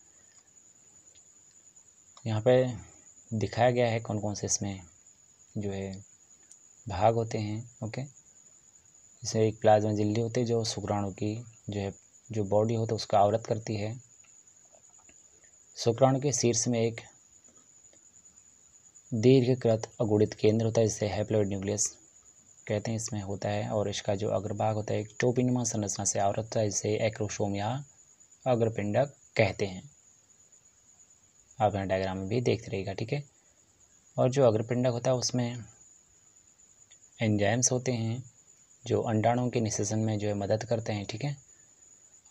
यहाँ पे दिखाया गया है कौन कौन से इसमें जो है भाग होते हैं ओके जैसे एक प्लाज्मा झिल्ली होती है जो शुक्राणु की जो है, जो बॉडी होता है, उसका आवृत करती है। शुक्राणु के शीर्ष में एक दीर्घकृत अगुणित केंद्र होता है, जिसे हैप्लोइड न्यूक्लियस कहते हैं। इसमें होता है और इसका जो अग्रभाग होता है, एक टोपिनुमा संरचना से आवृत होता है, जिसे एक्रोसोम या अग्रपिंडक कहते हैं। आप यहाँ डायग्राम में भी देखते रहेगा ठीक है? और जो अग्रपिंडक होता है, उसमें एंजाइम्स होते हैं, जो अंडाणुओं के निषेचन में जो है मदद करते हैं, ठीक है?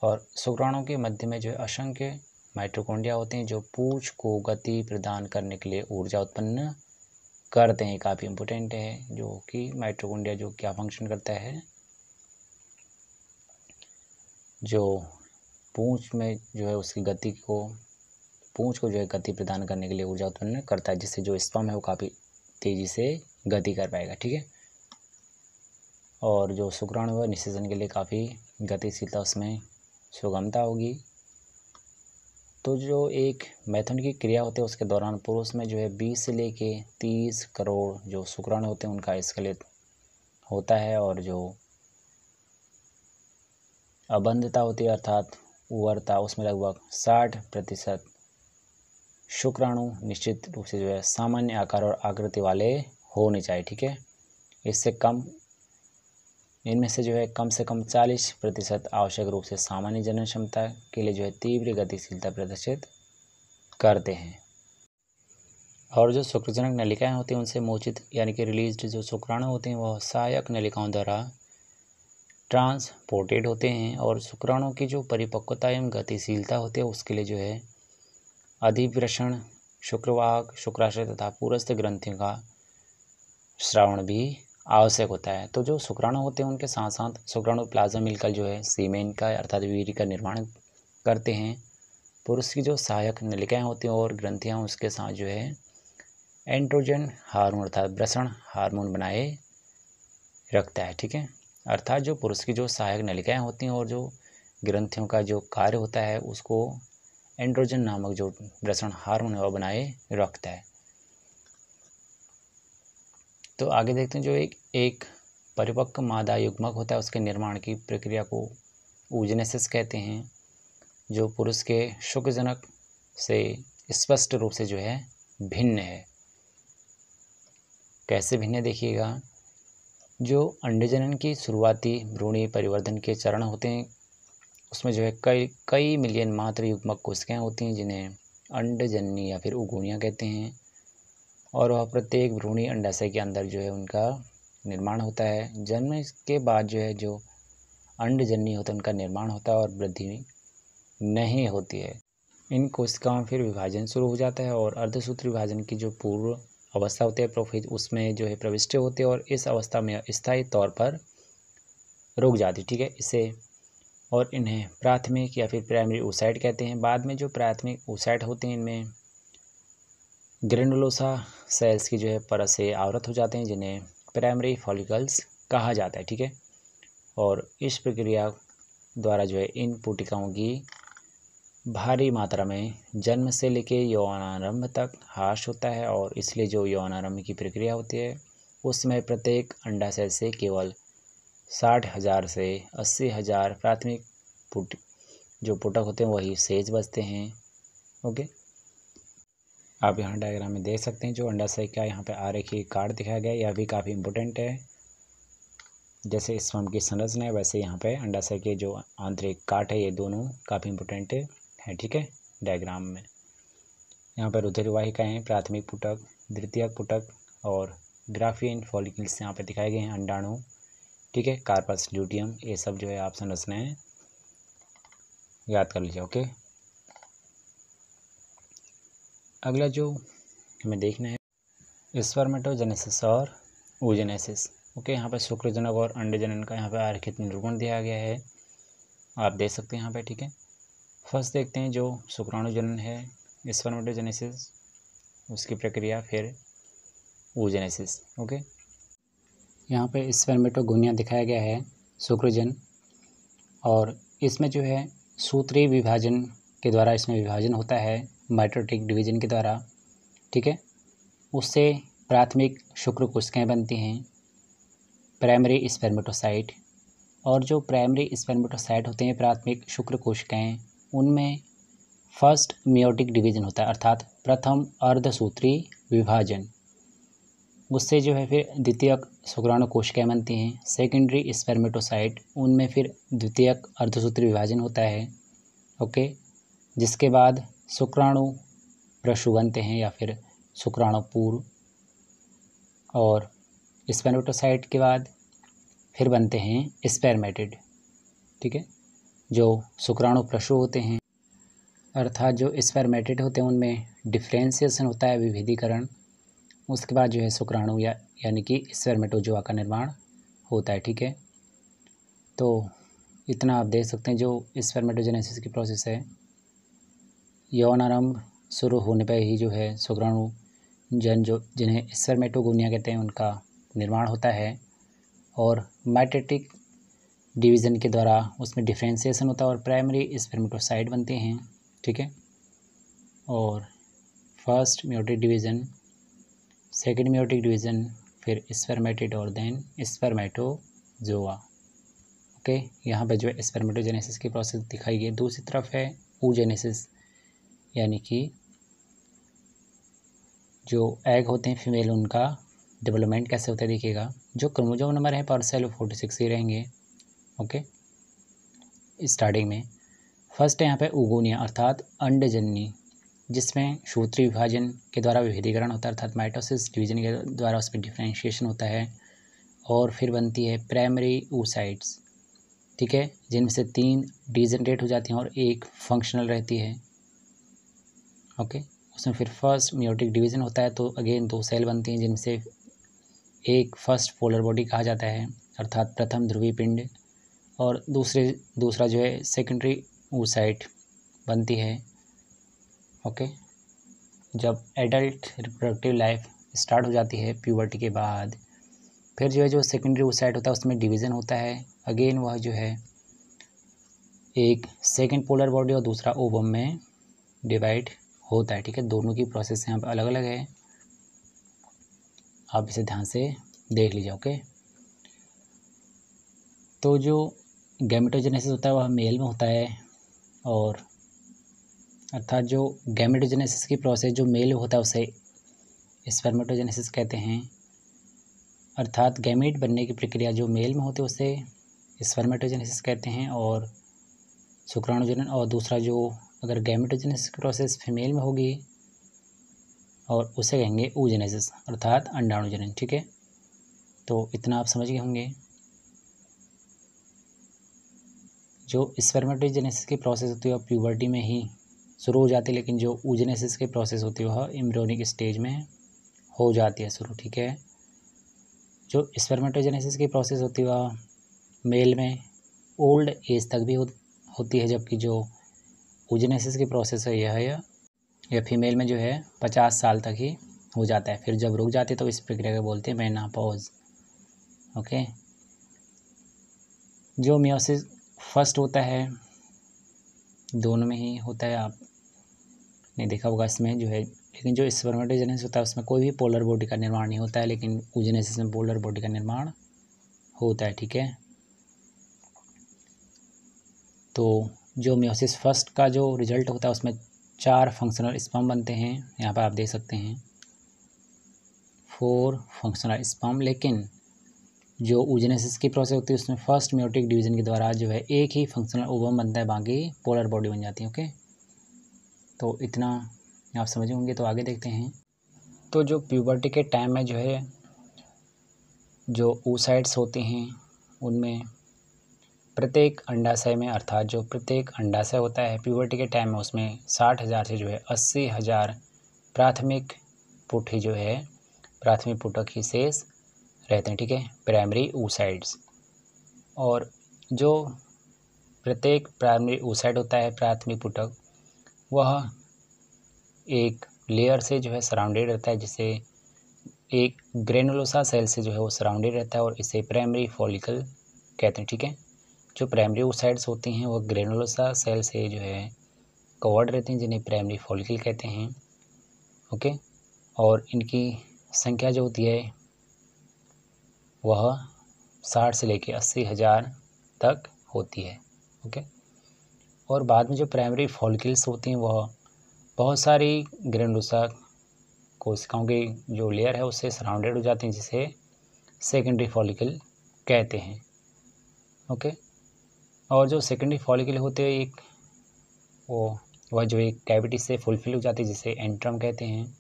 और शुक्राणुओं के मध्य में जो है असंख्य माइट्रोकोंडिया होते हैं, जो पूछ को गति प्रदान करने के लिए ऊर्जा उत्पन्न करते हैं। काफ़ी इम्पोर्टेंट है, जो कि माइट्रोकोंडिया जो क्या फ़ंक्शन करता है? जो पूंछ में जो है उसकी गति को, पूंछ को जो है गति प्रदान करने के लिए ऊर्जा उत्पन्न करता है, जिससे जो स्पम है वो काफ़ी तेज़ी से गति कर पाएगा, ठीक है? और जो शुक्राणु है, निषेचन के लिए काफ़ी गतिशीलता उसमें सुगमता होगी। तो जो एक मैथुन की क्रिया होती है, उसके दौरान पुरुष में जो है, बीस से लेके तीस करोड़ जो शुक्राणु होते हैं, उनका स्खलित होता है और जो अबंधता होती है, अर्थात उवर्ता उसमें लगभग साठ प्रतिशत शुक्राणु निश्चित रूप से जो है, सामान्य आकार और आकृति वाले होने चाहिए, ठीक है? इससे कम इनमें से जो है कम से कम चालीस प्रतिशत आवश्यक रूप से सामान्य जनन क्षमता के लिए जो है तीव्र गतिशीलता प्रदर्शित करते हैं। और जो शुक्रजनक नलिकाएँ होती हैं, उनसे मोचित यानी कि रिलीज़ जो शुक्राणु होते हैं, वह सहायक नलिकाओं द्वारा ट्रांसपोर्टेड होते हैं और शुक्राणु की जो परिपक्वता एवं गतिशीलता होती है, उसके लिए जो है अधिवृषण शुक्रवाहक शुक्राशय तथा पूरस्थ ग्रंथियों का श्रावण भी आवश्यक होता है। तो जो शुक्राणु होते हैं, उनके साथ साथ शुक्राणु प्लाज्मा मिलकर जो है सीमेन का अर्थात वीर का निर्माण करते हैं। पुरुष की जो सहायक नलिकाएँ होती हैं और ग्रंथियाँ, उसके साथ जो है, एंड्रोजन हार्मोन अर्थात ब्रसण हार्मोन बनाए रखता है, ठीक है? अर्थात जो पुरुष की जो सहायक नलिकाएँ होती हैं और जो ग्रंथियों का जो कार्य होता है, उसको एंड्रोजन नामक जो ब्रसण हार्मोन है, वह बनाए रखता है। तो आगे देखते हैं जो एक एक परिपक्व मादा युग्मक होता है, उसके निर्माण की प्रक्रिया को ऊजनेसिस कहते हैं, जो पुरुष के शुक्रजनक से स्पष्ट रूप से जो है भिन्न है। कैसे भिन्न देखिएगा? जो अंडजनन की शुरुआती भ्रूणी परिवर्तन के चरण होते हैं, उसमें जो है कई कई मिलियन मात्र युग्मक कोशिकाएँ होती हैं, जिन्हें अंडजननी या फिर उगूनियाँ कहते हैं। और वह प्रत्येक भ्रूणी अंडाशय के अंदर जो है उनका निर्माण होता है। जन्म के बाद जो है जो अंडजन्य होता है, उनका निर्माण होता है और वृद्धि नहीं होती है। इन कोशिकाओं में फिर विभाजन शुरू हो जाता है और अर्धसूत्र विभाजन की जो पूर्व अवस्था होती है, प्रोफिज, उसमें जो है प्रविष्ट होती है और इस अवस्था में स्थायी तौर पर रुक जाती ठीक है? इसे और इन्हें प्राथमिक या फिर प्राइमरी ओसाइड कहते हैं। बाद में जो प्राथमिक ओसाइड होते हैं, इनमें ग्रेनुलोसा सेल्स की जो है परत से आवृत हो जाते हैं, जिन्हें प्राइमरी फॉलिकल्स कहा जाता है, ठीक है? और इस प्रक्रिया द्वारा जो है इन पुटिकाओं की भारी मात्रा में जन्म से लेके यौनारंभ तक हाश होता है, और इसलिए जो यौनारंभ की प्रक्रिया होती है, उसमें प्रत्येक अंडाशय से केवल साठ हज़ार से अस्सी हज़ार प्राथमिक पुट, जो पुटक होते हैं, वही सेज बचते हैं, ओके? आप यहाँ डायग्राम में देख सकते हैं जो अंडाशय का यहाँ पर पे आरेखी कार्ड दिखाया गया यह भी काफ़ी इम्पोर्टेंट है। जैसे स्पर्म की संरचना है, वैसे यहाँ पे अंडाशय के जो आंतरिक काट है, ये दोनों काफ़ी इम्पोर्टेंट है, ठीक है? डायग्राम में। यहाँ पर रुधिर वाहिकाएँ प्राथमिक पुटक द्वितीय पुटक और ग्राफियन फॉलिकल्स यहाँ पे दिखाए गए हैं, अंडाणु, ठीक है? कार्पस ल्यूटियम ये सब जो है आप संरचनाएँ याद कर लीजिए ओके अगला जो हमें देखना है स्पर्मेटोजेनेसिस और ओजेनेसिस ओके, यहाँ पर शुक्रजनक और अंडजनन का यहाँ पर आरक्षित निरूपण दिया गया है। आप देख सकते हैं यहाँ पर ठीक है? फ़र्स्ट देखते हैं जो शुक्राणुजनन है स्पर्मेटोजेनेसिस उसकी प्रक्रिया, फिर ओजेनेसिस ओके? यहाँ पे स्पर्मेटोगोनिया दिखाया गया है, शुक्रजन। और इसमें जो है सूत्री विभाजन के द्वारा इसमें विभाजन होता है। माइट्रोटिक डिवीज़न के द्वारा, ठीक है? उससे प्राथमिक शुक्र कोशिकाएँ बनती हैं प्राइमरी स्पर्मेटोसाइट और जो प्राइमरी स्पर्मेटोसाइट होते हैं, प्राथमिक शुक्र कोशिकाएँ, उनमें फ़र्स्ट मियोटिक डिवीज़न होता है, अर्थात प्रथम अर्धसूत्री विभाजन। उससे जो है फिर द्वितीयक शुक्राणु कोशिकाएँ बनती हैं। सेकेंडरी स्पर्मेटोसाइट उनमें फिर द्वितीयक अर्धसूत्री विभाजन होता है, ओके? जिसके बाद शुक्राणु प्रशु बनते हैं या फिर शुक्राणु पूर्व, और स्पर्मेटोसाइट के बाद फिर बनते हैं स्पेरमेटेड ठीक है? जो शुक्राणु प्रशु होते हैं, अर्थात जो स्पेरमेटेड होते हैं, उनमें डिफ्रेंसिएशन होता है विभेदीकरण उसके बाद जो है शुक्राणु या, यानी कि स्पर्मेटोजोआ का निर्माण होता है, ठीक है? तो इतना आप देख सकते हैं जो स्पेरमेटोजेनेसिस की प्रोसेस है। यौन आरंभ शुरू होने पर ही जो है शुक्राणु जन जो, जिन्हें स्पर्मेटोगोनिया कहते हैं, उनका निर्माण होता है। और माइटेटिक डिवीज़न के द्वारा उसमें डिफ्रेंसिएशन होता है और प्राइमरी स्पर्मेटोसाइट बनते हैं, ठीक है? और first meiotic division, second meiotic division, फिर स्पर्मेटिड और देन स्पर्मेटोजोआ। ओके? यहाँ पे जो है स्पर्मेटोजेनेसिस की प्रोसेस दिखाई गई। दूसरी तरफ़ है ऊजेनेसिस। यानी कि जो एग होते हैं फीमेल उनका डेवलपमेंट कैसे होता है देखिएगा जो क्रोमोजोम नंबर है पर सेल फोर्टी सिक्स ही रहेंगे ओके स्टार्टिंग में। फ़र्स्ट है यहाँ पे उगोनिया, अर्थात अंडजन्नी, जिसमें सूत्री विभाजन के द्वारा विभेदीकरण होता है, अर्थात माइटोसिस डिवीज़न के द्वारा उसमें डिफ्रेंशिएशन होता है, और फिर बनती है प्राइमरी ऊसाइड्स ठीक है? जिनमें से तीन डिजनरेट हो जाती हैं और एक फंक्शनल रहती है। ओके? उसमें फिर फ़र्स्ट म्योटिक डिवीज़न होता है तो अगेन दो सेल बनती हैं जिनमें से एक फ़र्स्ट पोलर बॉडी कहा जाता है, अर्थात प्रथम ध्रुवी पिंड, और दूसरे, दूसरा जो है सेकेंडरी ऊसाइट बनती है, ओके? जब एडल्ट रिप्रोडक्टिव लाइफ स्टार्ट हो जाती है प्यूबर्टी के बाद, फिर जो है जो सेकेंडरी ओसाइट होता है, उसमें डिवीज़न होता है। अगेन वह जो है एक सेकेंड पोलर बॉडी और दूसरा ओबम में डिवाइड होता है, ठीक है? दोनों की प्रोसेस यहाँ पर अलग अलग है। आप इसे ध्यान से देख लीजिए, ओके? तो जो गैमेटोजेनेसिस होता है, वह मेल में होता है और अर्थात जो गैमेटोजेनेसिस की प्रोसेस जो मेल में होता है, उसे स्पर्मेटोजेनेसिस कहते हैं। अर्थात गैमेट बनने की प्रक्रिया जो मेल में होती है, उसे स्पर्मेटोजेनेसिस कहते हैं और शुक्राणुजनन और दूसरा जो अगर गैमेटोजेनेसिस की प्रोसेस फीमेल में होगी और उसे कहेंगे ऊजेनेसिस अर्थात अंडाणुजनन ठीक है? तो इतना आप समझ गए होंगे। जो स्पर्मेटोजेनेसिस की प्रोसेस होती है वह प्यूबर्टी में ही शुरू हो जाती है लेकिन जो ऊजनेसिस की प्रोसेस होती है वह इम्ब्रोनिक स्टेज में हो जाती है शुरू ठीक है? जो स्पर्मेटोजेनेसिस की प्रोसेस होती है वह मेल में ओल्ड एज तक भी हो, होती है जबकि जो ऊजनेसिस की प्रोसेस है यह या, या फीमेल में जो है पचास साल तक ही हो जाता है। फिर जब रुक जाती है तो इस प्रक्रिया को बोलते हैं मेनापोज ओके जो मियोसिस फ़र्स्ट होता है दोनों में ही होता है आप ने देखा होगा इसमें जो है लेकिन जो स्पर्मेटोजेनेसिस होता है उसमें कोई भी पोलर बॉडी का निर्माण नहीं होता है लेकिन ऊजेनेसिस में पोलर बॉडी का निर्माण होता है ठीक है? तो जो म्योसिस फ़र्स्ट का जो रिज़ल्ट होता है, उसमें चार फंक्शनल स्पम बनते हैं। यहाँ पर आप देख सकते हैं। फोर फंक्शनल स्पम लेकिन जो ऊजनेसिस की प्रोसेस होती है, उसमें फ़र्स्ट म्योटिक डिवीज़न के द्वारा जो है, एक ही फंक्शनल ओवम बनता है, बाकी पोलर बॉडी बन जाती है ओके तो इतना आप समझे होंगे तो आगे देखते हैं। तो जो प्यूबर्टी के टाइम में जो है, जो ऊसाइड्स होते हैं, उनमें प्रत्येक अंडाशय में, अर्थात जो प्रत्येक अंडाशय होता है प्यूबर्टी के टाइम में उसमें साठ हज़ार से जो है, अस्सी हज़ार प्राथमिक पुट ही जो है, प्राथमिक पुटक ही शेष रहते हैं, ठीक है? प्राइमरी ऊसाइड्स और जो प्रत्येक प्राइमरी ऊसाइड होता है, प्राथमिक पुटक, वह एक लेयर से जो है सराउंडेड रहता है, जिसे एक ग्रेनुलोसा सेल से जो है वो सराउंडेड रहता है, और इसे प्राइमरी फॉलिकल कहते हैं, ठीक है? जो प्राइमरी ओसाइड्स होती हैं, वो ग्रेनुलोसा सेल से जो है कवर्ड रहते हैं, जिन्हें प्राइमरी फॉलिकल कहते हैं ओके और इनकी संख्या जो होती है, वह साठ से लेकर अस्सी हज़ार तक होती है ओके और बाद में जो प्राइमरी फॉलिकल्स होती हैं, वह बहुत सारी ग्रेनुलोसा कोशिकाओं की जो लेयर है, उससे सराउंडेड हो जाती हैं, जिसे सेकेंडरी फॉलिकल कहते हैं ओके और जो सेकेंडरी फॉलिकल होते हैं, एक वो, वह जो एक कैविटी से फुलफिल हो जाती है, जिसे एंट्रम कहते हैं।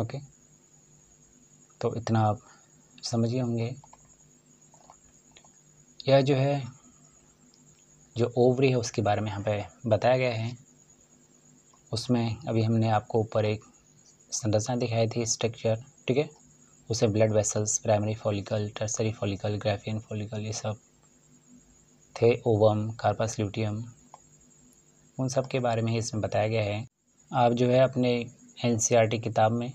ओके तो इतना आप समझिए होंगे। यह जो है, जो ओवरी है, उसके बारे में यहाँ पे बताया गया है। उसमें अभी हमने आपको ऊपर एक संरचना दिखाई थी स्ट्रक्चर ठीक है? उसे blood vessels primary follicle tertiary follicle Graafian follicle ये सब थे, ओवम, कार्पस, ल्यूटियम, उन सब के बारे में ही इसमें बताया गया है। आप जो है अपने एन किताब में,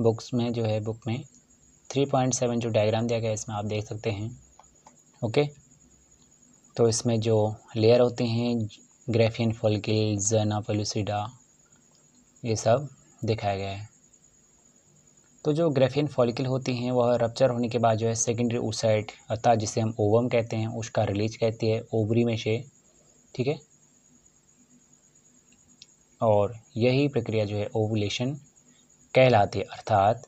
बुक्स में जो है, बुक में थ्री पॉइंट सेवन जो डायग्राम दिया गया है, इसमें आप देख सकते हैं। ओके? तो इसमें जो लेयर होते हैं, ग्रेफियन, फॉलिकल, जना पेलुसिडा ये सब दिखाया गया है। तो जो ग्रेफियन फॉलिकल होती हैं, वह रप्चर होने के बाद जो है सेकेंडरी ओसाइट अर्थात जिसे हम ओवम कहते हैं, उसका रिलीज़ कहती है ओवरी में से, ठीक है? और यही प्रक्रिया जो है ओवुलेशन कहलाती है, अर्थात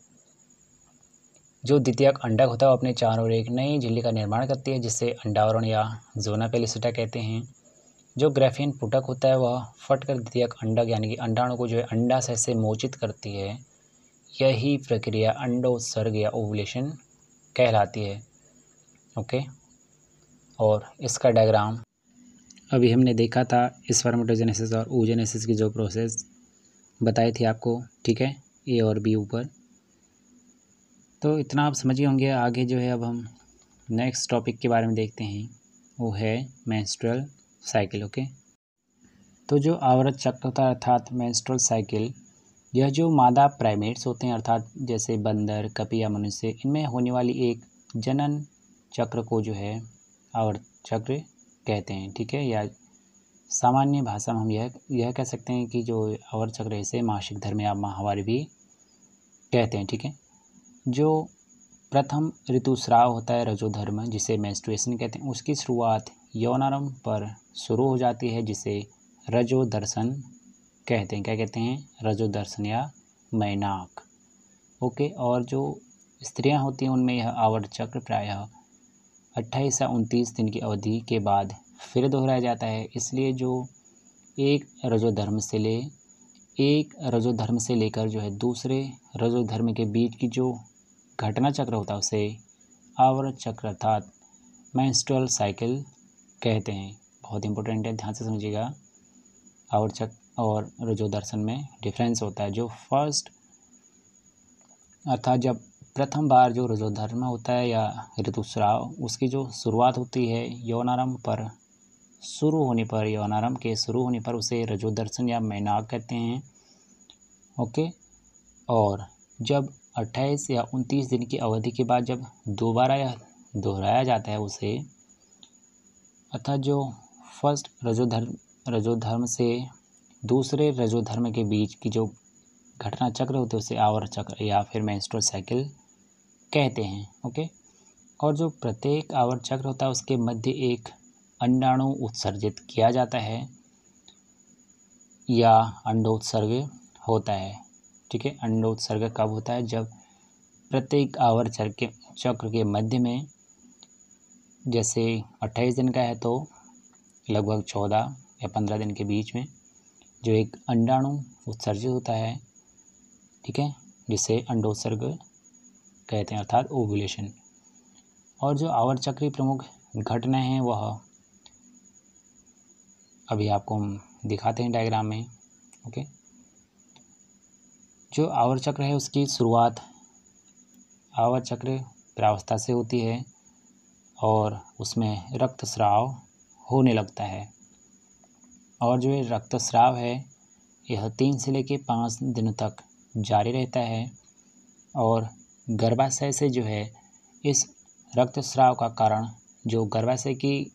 जो द्वितीयक अंडक होता है, वो अपने चारों ओर एक नई झिल्ली का निर्माण करती है, जिसे अंडावरण या जोना पेलिसिटा कहते हैं। जो ग्रेफियन पुटक होता है, वह फटकर द्वितीयक अंडक, यानी कि अंडाणु को जो है अंडाशय से मोचित करती है यही प्रक्रिया अंडोत्सर्ग या ओवुलेशन कहलाती है। ओके और इसका डायग्राम अभी हमने देखा था स्पर्मेटोजेनेसिस और ओजेनेसिस की जो प्रोसेस बताई थी आपको, ठीक है? ए और बी ऊपर। तो इतना आप समझ गए होंगे, आगे जो है अब हम नेक्स्ट टॉपिक के बारे में देखते हैं। वो है मैंस्ट्रल साइकिल ओके तो जो आवर्त चक्र है अर्थात मेंस्ट्रुअल साइकिल यह जो मादा प्राइमेट्स होते हैं, अर्थात जैसे बंदर कपी या मनुष्य, इनमें होने वाली एक जनन चक्र को जो है आवर्त चक्र कहते हैं, ठीक है? या सामान्य भाषा में हम यह यह कह सकते हैं कि जो आवर्त चक्र इसे मासिक धर्म या माहवारी भी कहते हैं, ठीक है? जो प्रथम ऋतुस्राव होता है, रजोधर्म, जिसे मेंस्ट्रुएशन कहते हैं, उसकी शुरुआत यौनारंभ पर शुरू हो जाती है, जिसे रजो दर्शन कहते हैं, क्या कहते हैं? रजो दर्शन या मैनाक। ओके, और जो स्त्रियाँ होती हैं, उनमें यह आवर्त चक्र प्रायः अट्ठाईस या उनतीस दिन की अवधि के बाद फिर दोहराया जाता है। इसलिए जो एक रजोधर्म से ले, एक रजोधर्म से लेकर जो है दूसरे रजोधर्म के बीच की जो घटना चक्र होता है, उसे आवर्त चक्र अर्थात मैंस्ट्रुअल साइकिल कहते हैं। बहुत इंपॉर्टेंट है, ध्यान से समझिएगा। और चक और रजो दर्शन में डिफरेंस होता है। जो फ़र्स्ट अर्थात जब प्रथम बार जो रजोधर्म होता है या ऋतुस्राव उसकी जो शुरुआत होती है यौनारंभ पर शुरू होने पर यौनारंभ के शुरू होने पर उसे रजोदर्शन या मैनाक कहते हैं। ओके? और जब अट्ठाईस या उनतीस दिन की अवधि के बाद जब दोबारा यह दोहराया जाता है उसे, अर्थात जो फ़र्स्ट रजोधर्म रजोधर्म से दूसरे रजोधर्म के बीच की जो घटना चक्र होते हैं, उसे आवर चक्र या फिर मेंस्ट्रुअल साइकिल कहते हैं ओके और जो प्रत्येक आवर चक्र होता है, उसके मध्य एक अंडाणु उत्सर्जित किया जाता है या अंडोत्सर्ग होता है, ठीक है? अंडोत्सर्ग कब होता है? जब प्रत्येक आवर चक्र के चक्र के मध्य में, जैसे अट्ठाईस दिन का है तो लगभग चौदह या पंद्रह दिन के बीच में जो एक अंडाणु उत्सर्जित होता है, ठीक है, जिसे अंडोत्सर्ग कहते हैं, अर्थात ओवुलेशन और जो आवर चक्री प्रमुख घटना है, वह अभी आपको हम दिखाते हैं डायग्राम में ओके जो आवर चक्र है, उसकी शुरुआत आवर चक्र प्रावस्था से होती है और उसमें रक्तस्राव होने लगता है। और जो ये रक्तस्राव है, यह तीन से लेकर पाँच दिनों तक जारी रहता है और गर्भाशय से जो है, इस रक्तस्राव का कारण जो गर्भाशय की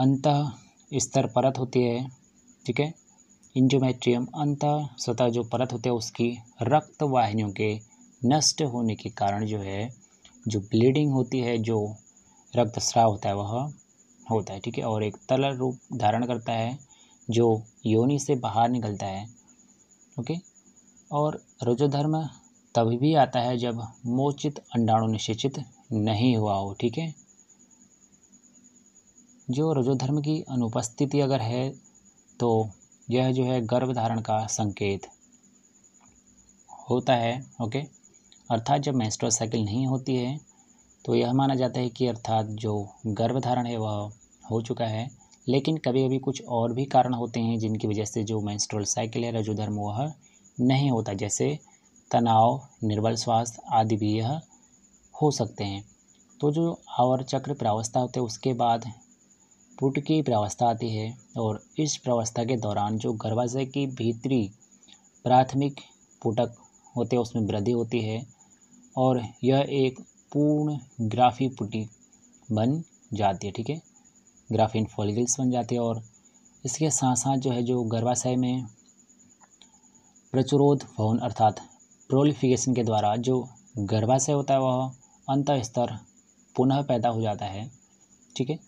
अंत स्तर परत होती है, ठीक है? इंजोमेट्रियम अंत सतह जो परत होती है, उसकी रक्त वाहिनियों के नष्ट होने के कारण जो है, जो ब्लीडिंग होती है, जो रक्तस्राव होता है, वह होता है, ठीक है? और एक तरल रूप धारण करता है, जो योनि से बाहर निकलता है, ओके? और रुजोधर्म तभी भी आता है जब मोचित अंडाणु निषेचित नहीं हुआ हो, ठीक है? जो रजोधर्म की अनुपस्थिति अगर है तो यह जो है गर्भधारण का संकेत होता है, ओके? अर्थात जब मेंस्ट्रुअल साइकिल नहीं होती है तो यह माना जाता है कि अर्थात जो गर्भधारण है, वह हो चुका है। लेकिन कभी कभी कुछ और भी कारण होते हैं, जिनकी वजह से जो मेंस्ट्रुअल साइकिल है, रजोधर्म, वह नहीं होता। जैसे तनाव, निर्बल स्वास्थ्य आदि भी यह हो सकते हैं। तो जो आवर चक्र प्रावस्था होते उसके बाद पुट की प्रावस्था आती है और इस प्रावस्था के दौरान जो गर्भाशय की भीतरी प्राथमिक पुटक होते हैं, उसमें वृद्धि होती है और यह एक पूर्ण ग्राफी पुटी बन जाती है, ठीक है? ग्राफीन फॉलिकल्स बन जाती है और इसके साथ साथ जो है, जो गर्भाशय में प्रचुरोध भवन अर्थात प्रोलिफिकेशन के द्वारा जो गर्भाशय होता है, वह अंत स्तर पुनः पैदा हो जाता है, ठीक है?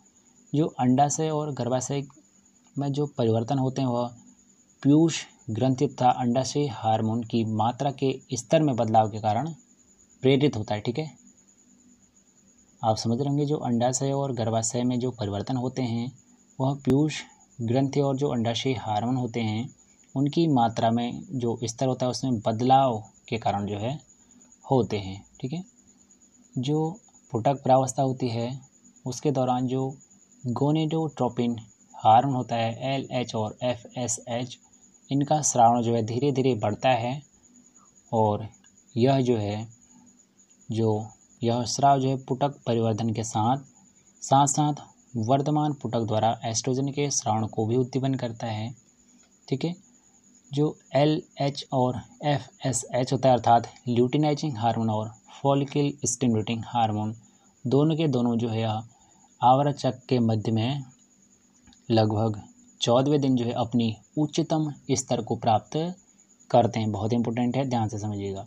जो अंडाशय और गर्भाशय में जो परिवर्तन होते हैं, वह पीयूष ग्रंथि तथा अंडाशय हार्मोन की मात्रा के स्तर में बदलाव के कारण प्रेरित होता है, ठीक है? आप समझ रहे होंगे, जो अंडाशय और गर्भाशय में जो परिवर्तन होते हैं, वह पीयूष ग्रंथि और जो अंडाशय हार्मोन होते हैं, उनकी मात्रा में जो स्तर होता है, उसमें बदलाव के कारण जो है, होते हैं, ठीक है? जो फुटक प्रावस्था होती है, उसके दौरान जो गोनेडोट्रोपिन हार्मोन होता है एल एच और एफ़ एस एच इनका श्रावण जो है धीरे धीरे बढ़ता है और यह जो है, जो यह स्राव जो है पुटक परिवर्धन के साथ साथ साथ वर्तमान पुटक द्वारा एस्ट्रोजन के श्रावण को भी उद्दीपन करता है। ठीक है? जो एल एच और एफ़ एस एच होता है अर्थात ल्यूटिनाइजिंग हार्मोन और फॉलिकल स्टिमुलेटिंग हार्मोन दोनों के दोनों जो है यह आवर्चक के मध्य में लगभग चौदहवें दिन जो है अपनी उच्चतम स्तर को प्राप्त करते हैं। बहुत इंपॉर्टेंट है, ध्यान से समझिएगा।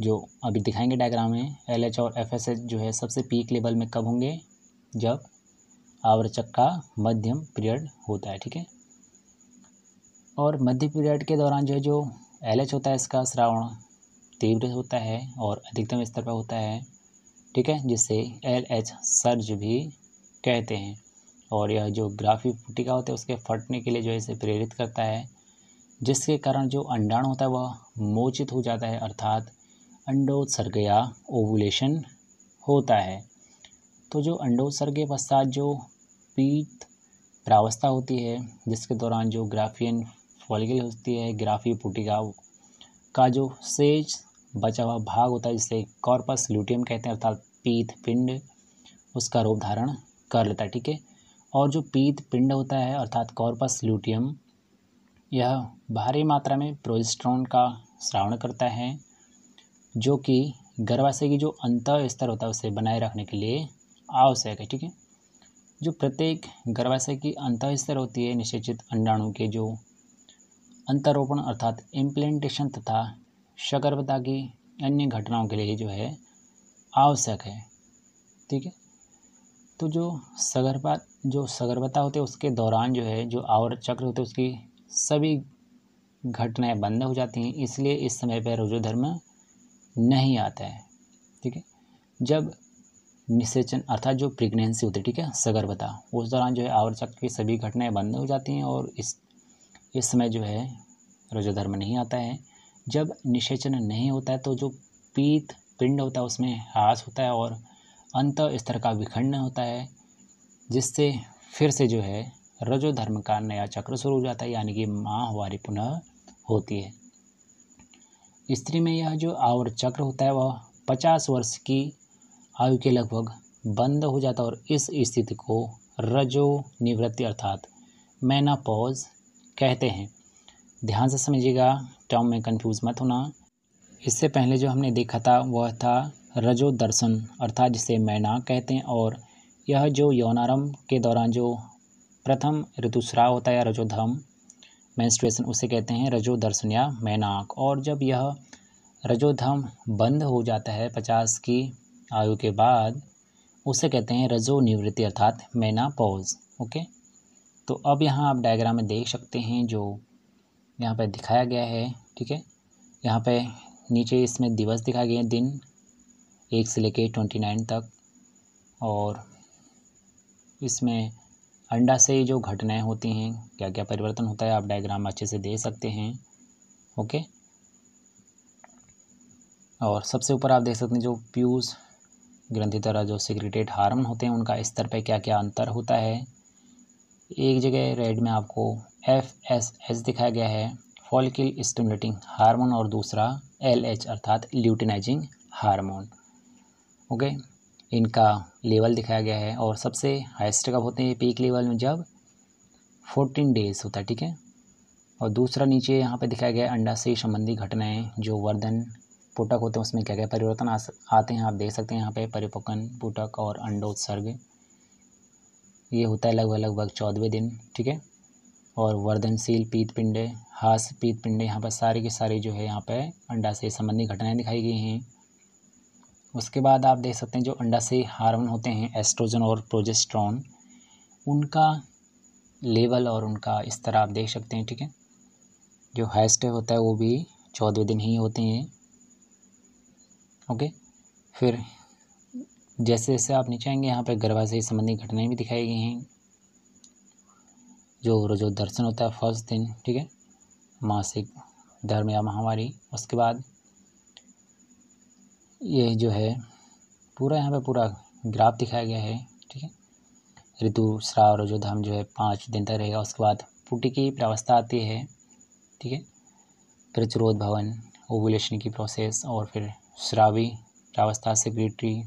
जो अभी दिखाएँगे डायग्राम में एल एच और एफ़ एस एच जो है सबसे पीक लेवल में कब होंगे? जब आवर्चक का मध्यम पीरियड होता है, ठीक है? और मध्य पीरियड के दौरान जो है जो एल एच होता है, इसका श्रावण तीव्र होता है और अधिकतम स्तर पर होता है, ठीक है? जिससे एल एच सर्ज भी कहते हैं। और यह जो ग्राफी पुटिका होता है, उसके फटने के लिए जो है इसे प्रेरित करता है, जिसके कारण जो अंडाणु होता है, वह मोचित हो जाता है, अर्थात अंडोत्सर्ग या ओवुलेशन होता है। तो जो अंडोत्सर्ग के पश्चात जो पीत प्रावस्था होती है, जिसके दौरान जो ग्राफियन फॉलिकल होती है, ग्राफी पुटिका का जो सेज बचा हुआ भाग होता है, जिसे कॉर्पस ल्यूटियम कहते हैं, अर्थात पीत पिंड, उसका रूप धारण कर लेता है, ठीक है? और जो पीत पिंड होता है, अर्थात कॉर्पस ल्यूटियम यह भारी मात्रा में प्रोजेस्ट्रॉन का श्रावण करता है। जो कि गर्भाशय की जो अंत स्तर होता है, उसे बनाए रखने के लिए आवश्यक है, ठीक है? जो प्रत्येक गर्भाशय की अंत स्तर होती है, निषेचित अंडाणु के जो अंतरोपण अर्थात इम्प्लेंटेशन तथा सगर्भता की अन्य घटनाओं के लिए जो है, आवश्यक है, ठीक है? तो जो सगर्भा जो सगर्भता होती है, उसके दौरान जो है, जो आवर चक्र होते उसकी सभी घटनाएँ बंद हो जाती हैं, इसलिए इस समय पर रोजोधर्म नहीं आता है, ठीक है? जब निषेचन अर्थात जो प्रेगनेंसी होती है, ठीक है? सगर्भता, उस दौरान जो है आवर चक्र की सभी घटनाएँ बंद हो जाती हैं और इस इस समय जो है रजोधर्म नहीं आता है। जब निषेचन नहीं होता है तो जो पीत, पिंड होता है, उसमें ह्रास होता है और अंत स्तर का विखंडन होता है, जिससे फिर से जो है रजोधर्म का नया चक्र शुरू हो जाता है, यानी कि माहवारी पुनः होती है। स्त्री में यह जो आवर चक्र होता है, वह पचास वर्ष की आयु के लगभग बंद हो जाता है और इस स्थिति को रजो निवृत्ति अर्थात मैनापॉज कहते हैं। ध्यान से समझिएगा, टर्म में कंफ्यूज मत होना। इससे पहले जो हमने देखा था, वह था रजो दर्शन अर्थात जिसे मैना कहते हैं और यह जो यौनारंभ के दौरान जो प्रथम ऋतुस्राव होता है या रजोधम मैंस्ट्रुएशन उसे कहते हैं रजो दर्शन या मैनाक। और जब यह रजोधम बंद हो जाता है पचास की आयु के बाद, उसे कहते हैं रजो निवृत्ति अर्थात मैना पॉज ओके? तो अब यहाँ आप डायग्राम में देख सकते हैं जो यहाँ पर दिखाया गया है, ठीक है? यहाँ पे नीचे इसमें दिवस दिखाए गए हैं, दिन एक से लेके ट्वेंटी नाइन तक। और इसमें अंडा से जो घटनाएँ होती हैं क्या क्या परिवर्तन होता है, आप डायग्राम अच्छे से दे सकते हैं, ओके? और सबसे ऊपर आप देख सकते हैं जो प्यूज ग्रंथि द्वारा जो सिक्रेटेड हार्मोन होते हैं, उनका स्तर पर क्या क्या अंतर होता है। एक जगह रेड में आपको एफ़ एस एच दिखाया गया है फॉलिकल स्टिमुलेटिंग हार्मोन और दूसरा एल एच अर्थात ल्यूटिनाइजिंग हार्मोन ओके? इनका लेवल दिखाया गया है और सबसे हाइस्ट कब होते हैं पीक लेवल में? जब फोर्टीन डेज़ होता है, ठीक है? और दूसरा नीचे यहाँ पे दिखाया गया है अंडा से संबंधी घटनाएँ, जो वर्धन पुटक होते हैं, उसमें क्या क्या परिवर्तन आते हैं, आप देख सकते हैं यहाँ पे परिपक्वन पुटक और अंडोत्सर्ग ये होता है लगभग लगभग चौदहवें दिन, ठीक है? और वर्धनशील पीत पिंडे हास पीत पिंडे यहाँ पर सारे के सारे जो है, यहाँ पर अंडा से संबंधी घटनाएँ दिखाई गई हैं। उसके बाद आप देख सकते हैं जो अंडा से हार्मोन होते हैं, एस्ट्रोजन और प्रोजेस्ट्रॉन, उनका लेवल और उनका स्तर आप देख सकते हैं, ठीक है? जो हाइस्ट होता है वो भी चौदह दिन ही होते हैं। ओके? फिर जैसे जैसे आप नीचे आएँगे, यहाँ पर गर्भाशय संबंधी घटनाएँ भी दिखाई गई हैं। जो रोजो दर्शन होता है फ़र्स्ट दिन, ठीक है? मासिक, धर्म या महामारी, उसके बाद ये जो है, पूरा यहाँ पे पूरा ग्राफ दिखाया गया है, ठीक है? ऋतु, श्राव, रजोधम जो है, पाँच दिन तक रहेगा। उसके बाद पुटी की प्रावस्था आती है, ठीक है? प्रचुरोध भवन ओवुलेशन की प्रोसेस और फिर श्रावी प्रावस्था सेक्रेटरी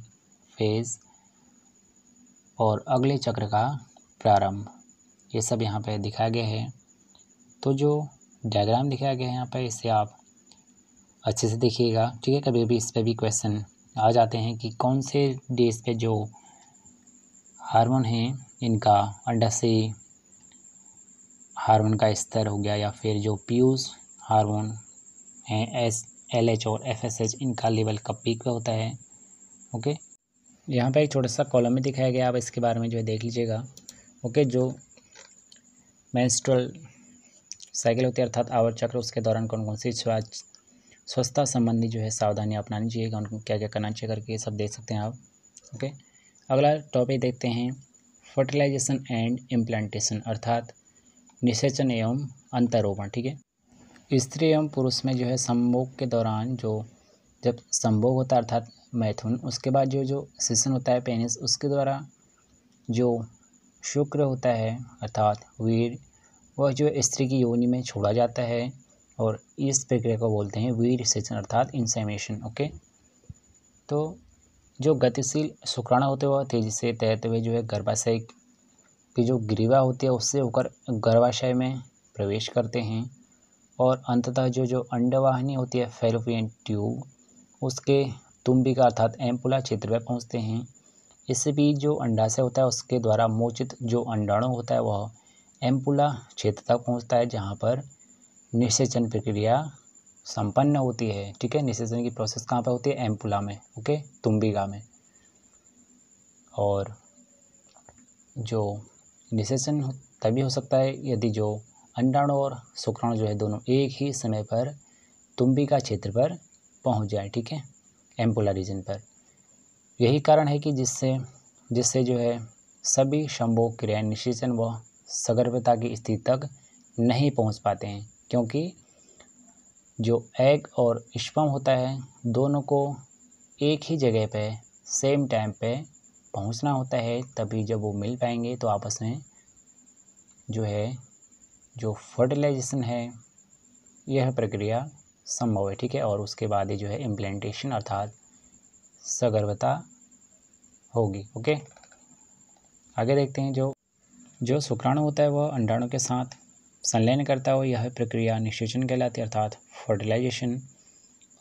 फ़ेज़ और अगले चक्र का प्रारंभ। ये सब यहाँ पे दिखाया गया है। तो जो डायग्राम दिखाया गया है यहाँ पे, इसे आप अच्छे से देखिएगा, ठीक है? कभी कभी इस पर भी क्वेश्चन आ जाते हैं कि कौन से डेज़ पे जो हार्मोन हैं, इनका अंडा से हार्मोन का स्तर हो गया या फिर जो प्यूज हार्मोन हैं एस एल एच और एफ़ एस एच इनका लेवल कब पीक पे होता है, ओके? यहाँ पे एक छोटा सा कॉलम में दिखाया गया, आप इसके बारे में जो है देख लीजिएगा, ओके? जो मैंस्ट्रल साइकिल होती है, अर्थात आवर चक्र, उसके दौरान कौन कौन सी स्वच्छता संबंधी जो है सावधानी अपनानी चाहिए उनको क्या क्या करना चाहिए करके ये सब देख सकते हैं आप। ओके? अगला टॉपिक देखते हैं फर्टिलाइजेशन एंड इम्प्लांटेशन अर्थात निषेचन एवं अंतरोपण, ठीक है? स्त्री एवं पुरुष में जो है संभोग के दौरान जो जब संभोग होता है अर्थात मैथुन, उसके बाद जो जो सेशन होता है पेनिस उसके द्वारा जो शुक्र होता है अर्थात वीर, वह जो स्त्री की योनि में छोड़ा जाता है। और इस प्रक्रिया को बोलते हैं वीर सेचन अर्थात इंसेमेशन ओके तो जो गतिशील शुक्राणु होते हैं वह तेज़ी से तैरते हुए जो है गर्भाशय की जो ग्रीवा होती है उससे होकर गर्भाशय में प्रवेश करते हैं और अंततः जो जो अंडवाहिनी होती है फेलोपियन ट्यूब उसके तुम्बिका अर्थात एम्पुला क्षेत्र में पहुँचते हैं। इससे भी जो अंडाशय होता है उसके द्वारा मोचित जो अंडाणु होता है वह एम्पुला क्षेत्र तक पहुँचता है जहाँ पर निषेचन प्रक्रिया संपन्न होती है, ठीक है? निषेचन की प्रोसेस कहाँ पर होती है? एम्पुला में, ओके? तुम्बिका में। और जो निषेचन तभी हो सकता है यदि जो अंडाणु और शुक्राणु जो है दोनों एक ही समय पर तुम्बिका क्षेत्र पर पहुँच जाए, ठीक है? एम्पोला रीजन पर। यही कारण है कि जिससे जिससे जो है सभी संभोग क्रियाएँ निषेचन व सगर्भता की स्थिति तक नहीं पहुँच पाते हैं। क्योंकि जो एग और स्पर्म होता है, दोनों को एक ही जगह पे सेम टाइम पे पहुँचना होता है, तभी जब वो मिल पाएँगे तो आपस में जो है, जो फर्टिलाइजेशन है, यह प्रक्रिया संभव है, ठीक है? और उसके बाद ही जो है इम्प्लेंटेशन अर्थात सगर्भता होगी, ओके? आगे देखते हैं जो जो शुक्राणु होता है, वह अंडाणु के साथ संलयन करता है यह प्रक्रिया निषेचन कहलाती है, अर्थात फर्टिलाइजेशन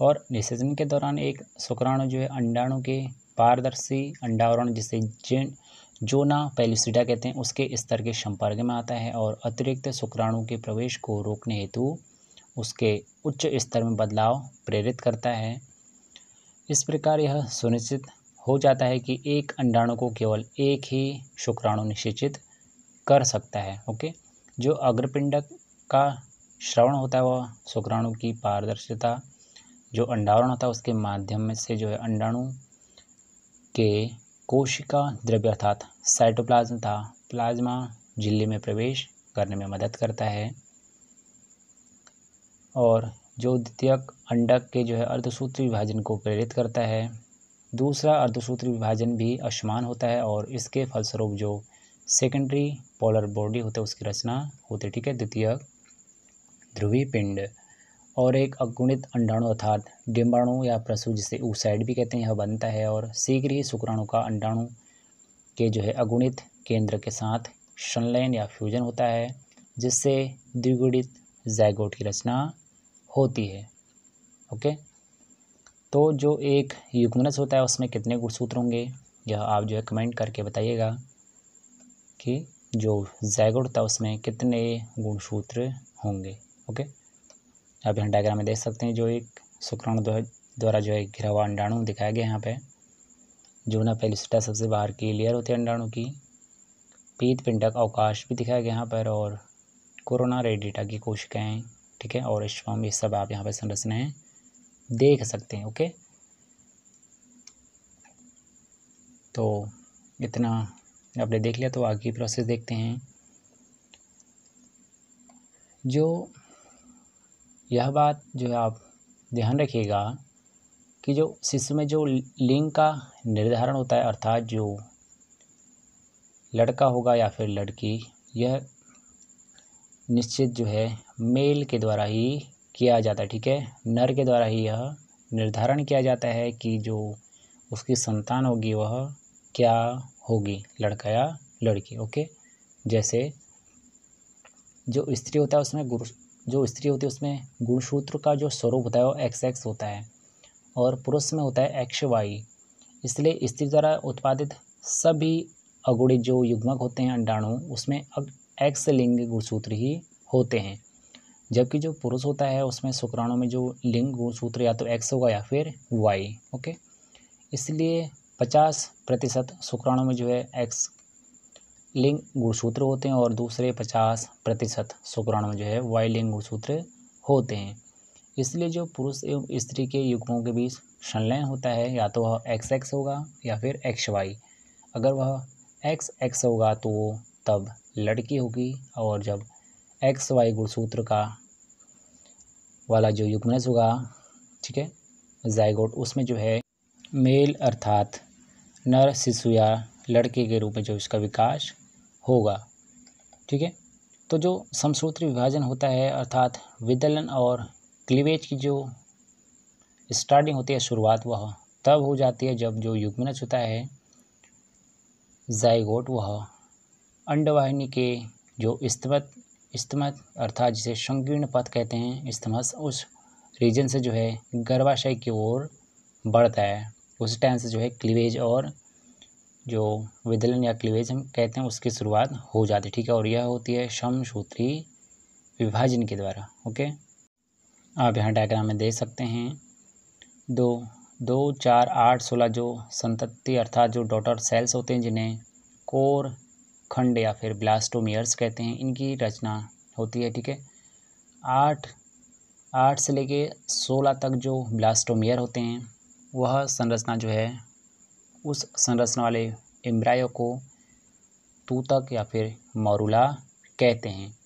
और निषेचन के दौरान एक शुक्राणु जो है, अंडाणु के पारदर्शी अंडावरण, जिसे जिन जोना पेलिसिडा कहते हैं, उसके स्तर के संपर्क में आता है और अतिरिक्त शुक्राणु के प्रवेश को रोकने हेतु उसके उच्च स्तर में बदलाव प्रेरित करता है। इस प्रकार यह सुनिश्चित हो जाता है कि एक अंडाणु को केवल एक ही शुक्राणु निषेचित कर सकता है, ओके? जो अग्रपिंडक का श्रवण होता है, वह शुक्राणु की पारदर्शिता, जो अंडावरण होता है, उसके माध्यम में से जो है अंडाणु के कोशिका द्रव्य अर्थात साइटोप्लाज्म था प्लाज्मा झिल्ली में प्रवेश करने में मदद करता है। और जो द्वितीयक अंडक के जो है अर्धसूत्र विभाजन को प्रेरित करता है। दूसरा अर्धसूत्र विभाजन भी असमान होता है और इसके फलस्वरूप जो सेकेंडरी पोलर बॉडी होते है, उसकी रचना होती है, ठीक है? द्वितीय ध्रुवी पिंड और एक अगुणित अंडाणु अर्थात डिम्बाणु या प्रसु, जिसे ऊसाइड भी कहते हैं, यह बनता है और शीघ्र ही शुक्राणु का अंडाणु के जो है अगुणित केंद्र के साथ संलयन या फ्यूजन होता है, जिससे द्विगुणित जैगोट की रचना होती है। ओके? तो जो एक युग्मनस होता है, उसमें कितने गुणसूत्र होंगे, यह आप जो है कमेंट करके बताइएगा। कि जो जैगोट था उसमें कितने गुणसूत्र होंगे ओके आप यहाँ डायग्राम में देख सकते हैं, जो एक शुक्राणु द्वारा जो है घिरा हुआ अंडाणु दिखाया गया यहाँ पे। जूना पेलिस्टा सबसे बाहर की लेयर होती है अंडाणु की। पीत पिंडक अवकाश भी दिखाया गया यहाँ पर और कोरोना रेडिटा की कोशिकाएँ, ठीक है? और स्पम ये सब आप यहाँ पर संरचनाएँ देख सकते हैं ओके तो इतना आपने देख लिया तो आगे प्रोसेस देखते हैं। जो यह बात जो है आप ध्यान रखिएगा कि जो शिशु में जो लिंग का निर्धारण होता है, अर्थात जो लड़का होगा या फिर लड़की, यह निश्चित जो है मेल के द्वारा ही किया जाता है, ठीक है? नर के द्वारा ही यह निर्धारण किया जाता है कि जो उसकी संतान होगी, वह क्या होगी, लड़का या लड़की ओके जैसे जो स्त्री होता है उसमें गुरु, जो स्त्री होती है उसमें गुणसूत्र का जो स्वरूप होता है वो एक्स एक्स होता है और पुरुष में होता है एक्स वाई इसलिए स्त्री द्वारा उत्पादित सभी अगुणित जो युग्मक होते हैं, अंडाणु, उसमें एक्स लिंग गुणसूत्र ही होते हैं। जबकि जो पुरुष होता है, उसमें शुक्राणु में जो लिंग गुणसूत्र या तो एक्स होगा या फिर वाई ओके इसलिए पचास प्रतिशत शुक्राणु में जो है एक्स लिंग गुणसूत्र होते हैं और दूसरे पचास प्रतिशत शुक्राणु में जो है वाई लिंग गुणसूत्र होते हैं। इसलिए जो पुरुष एवं स्त्री के युग्मों के बीच संलयन होता है, या तो वह एक्स एक्स होगा या फिर एक्स वाई अगर वह एक्स एक्स होगा तो वो तब लड़की होगी और जब एक्स वाई गुणसूत्र का वाला जो युग्मनस होगा, ठीक है, जाइगोट, उसमें जो है मेल अर्थात नर, शिशु या लड़के के रूप में जो इसका विकास होगा। ठीक है? तो जो समसूत्री विभाजन होता है, अर्थात विदलन और क्लीवेज की जो स्टार्टिंग होती है, शुरुआत, वह तब हो जाती है जब जो युग्मनज होता है, जाइगोट, वह अंडवाहिनी के जो स्तमत स्तमत, अर्थात जिसे संकीर्ण पथ कहते हैं, स्तमस, उस रीजन से जो है गर्भाशय की ओर बढ़ता है। उस टाइम से जो है क्लीवेज और जो विदलन या क्लीवेज हम कहते हैं, उसकी शुरुआत हो जाती है, ठीक है? और यह होती है समसूत्री विभाजन के द्वारा ओके आप यहाँ डायग्राम में देख सकते हैं। दो दो, चार, आठ, सोलह जो संतति अर्थात जो डॉटर सेल्स होते हैं, जिन्हें कोर खंड या फिर ब्लास्टोमियर्स कहते हैं, इनकी रचना होती है, ठीक है? आठ आठ से लेके सोलह तक जो ब्लास्टोमियर होते हैं वह संरचना जो है, उस संरचना वाले एम्ब्रायो को तूतक या फिर मोरुला कहते हैं।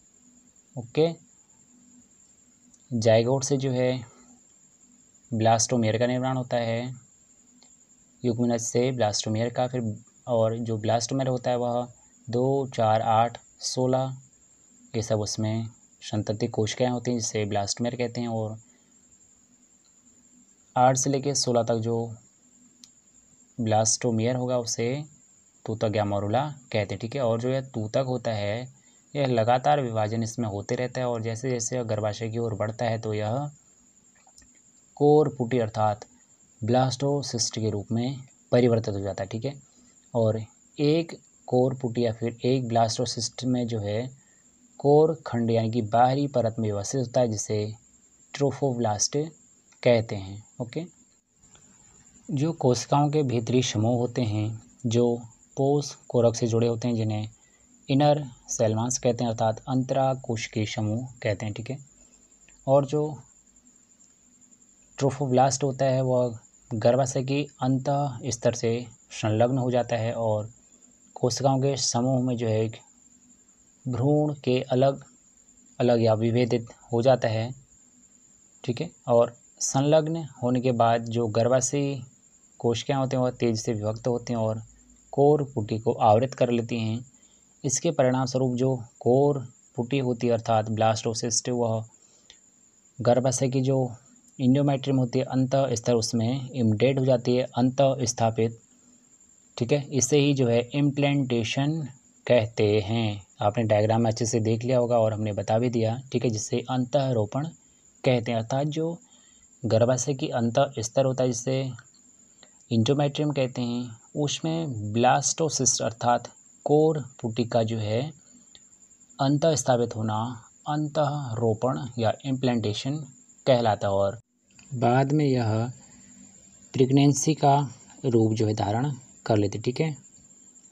ओके? जायगोट से जो है ब्लास्टोमेयर का निर्माण होता है। युग्मनज से ब्लास्टोमियर का फिर, और जो ब्लास्टोमियर होता है वह दो, चार, आठ, सोलह, ये सब उसमें संतति कोशिकाएँ होती हैं जिसे ब्लास्टोमियर कहते हैं और आठ से लेकर सोलह तक जो ब्लास्टोमियर होगा उसे तूतक या मोरूला कहते हैं, ठीक है? और जो यह तूतक होता है, यह लगातार विभाजन इसमें होते रहता है और जैसे जैसे गर्भाशय की ओर बढ़ता है तो यह कोर पुटी अर्थात ब्लास्टोसिस्ट के रूप में परिवर्तित हो जाता है, ठीक है? और एक कोर पुटी या फिर एक ब्लास्टोसिस्ट में जो है, कोर खंड यानी कि बाहरी परत में व्यवस्थित होता है, जिसे ट्रोफोब्लास्ट कहते हैं। ओके? जो कोशिकाओं के भीतरी समूह होते हैं, जो पोष कोरक से जुड़े होते हैं, जिन्हें इनर सेलमांस कहते हैं, अर्थात अंतरा के समूह कहते हैं, ठीक है? और जो ट्रोफोब्लास्ट होता है, वह गर्भाशय की अंत स्तर से संलग्न हो जाता है और कोशिकाओं के समूह में जो है एक भ्रूण के अलग अलग या विभेदित हो जाता है, ठीक है? और संलग्न होने के बाद जो गर्भाशयी कोशिकाएँ होती हैं, वह तेज़ से विभक्त होती हैं और कोर पुटी को आवृत कर लेती हैं। इसके परिणाम स्वरूप जो कोर पुटी होती है, अर्थात ब्लास्टोसिस्ट, वह गर्भाशय की जो इंडोमेट्रियम होती है अंत स्तर उसमें इमडेड हो जाती है अंत स्थापित ठीक है? इसे ही जो है इम्प्लेंटेशन कहते हैं। आपने डायग्राम में अच्छे से देख लिया होगा और हमने बता भी दिया। ठीक है? जिससे अंतरोपण कहते हैं, अर्थात जो गर्भाशय की अंत स्तर होता है जिसे इंटोमेट्रियम कहते हैं, उसमें ब्लास्टोसिस्ट अर्थात कोर पुटिका जो है, अंत स्थापित होना अंत रोपण या इम्प्लांटेशन कहलाता और बाद में यह प्रेगनेंसी का रूप जो है धारण कर लेते ठीक है?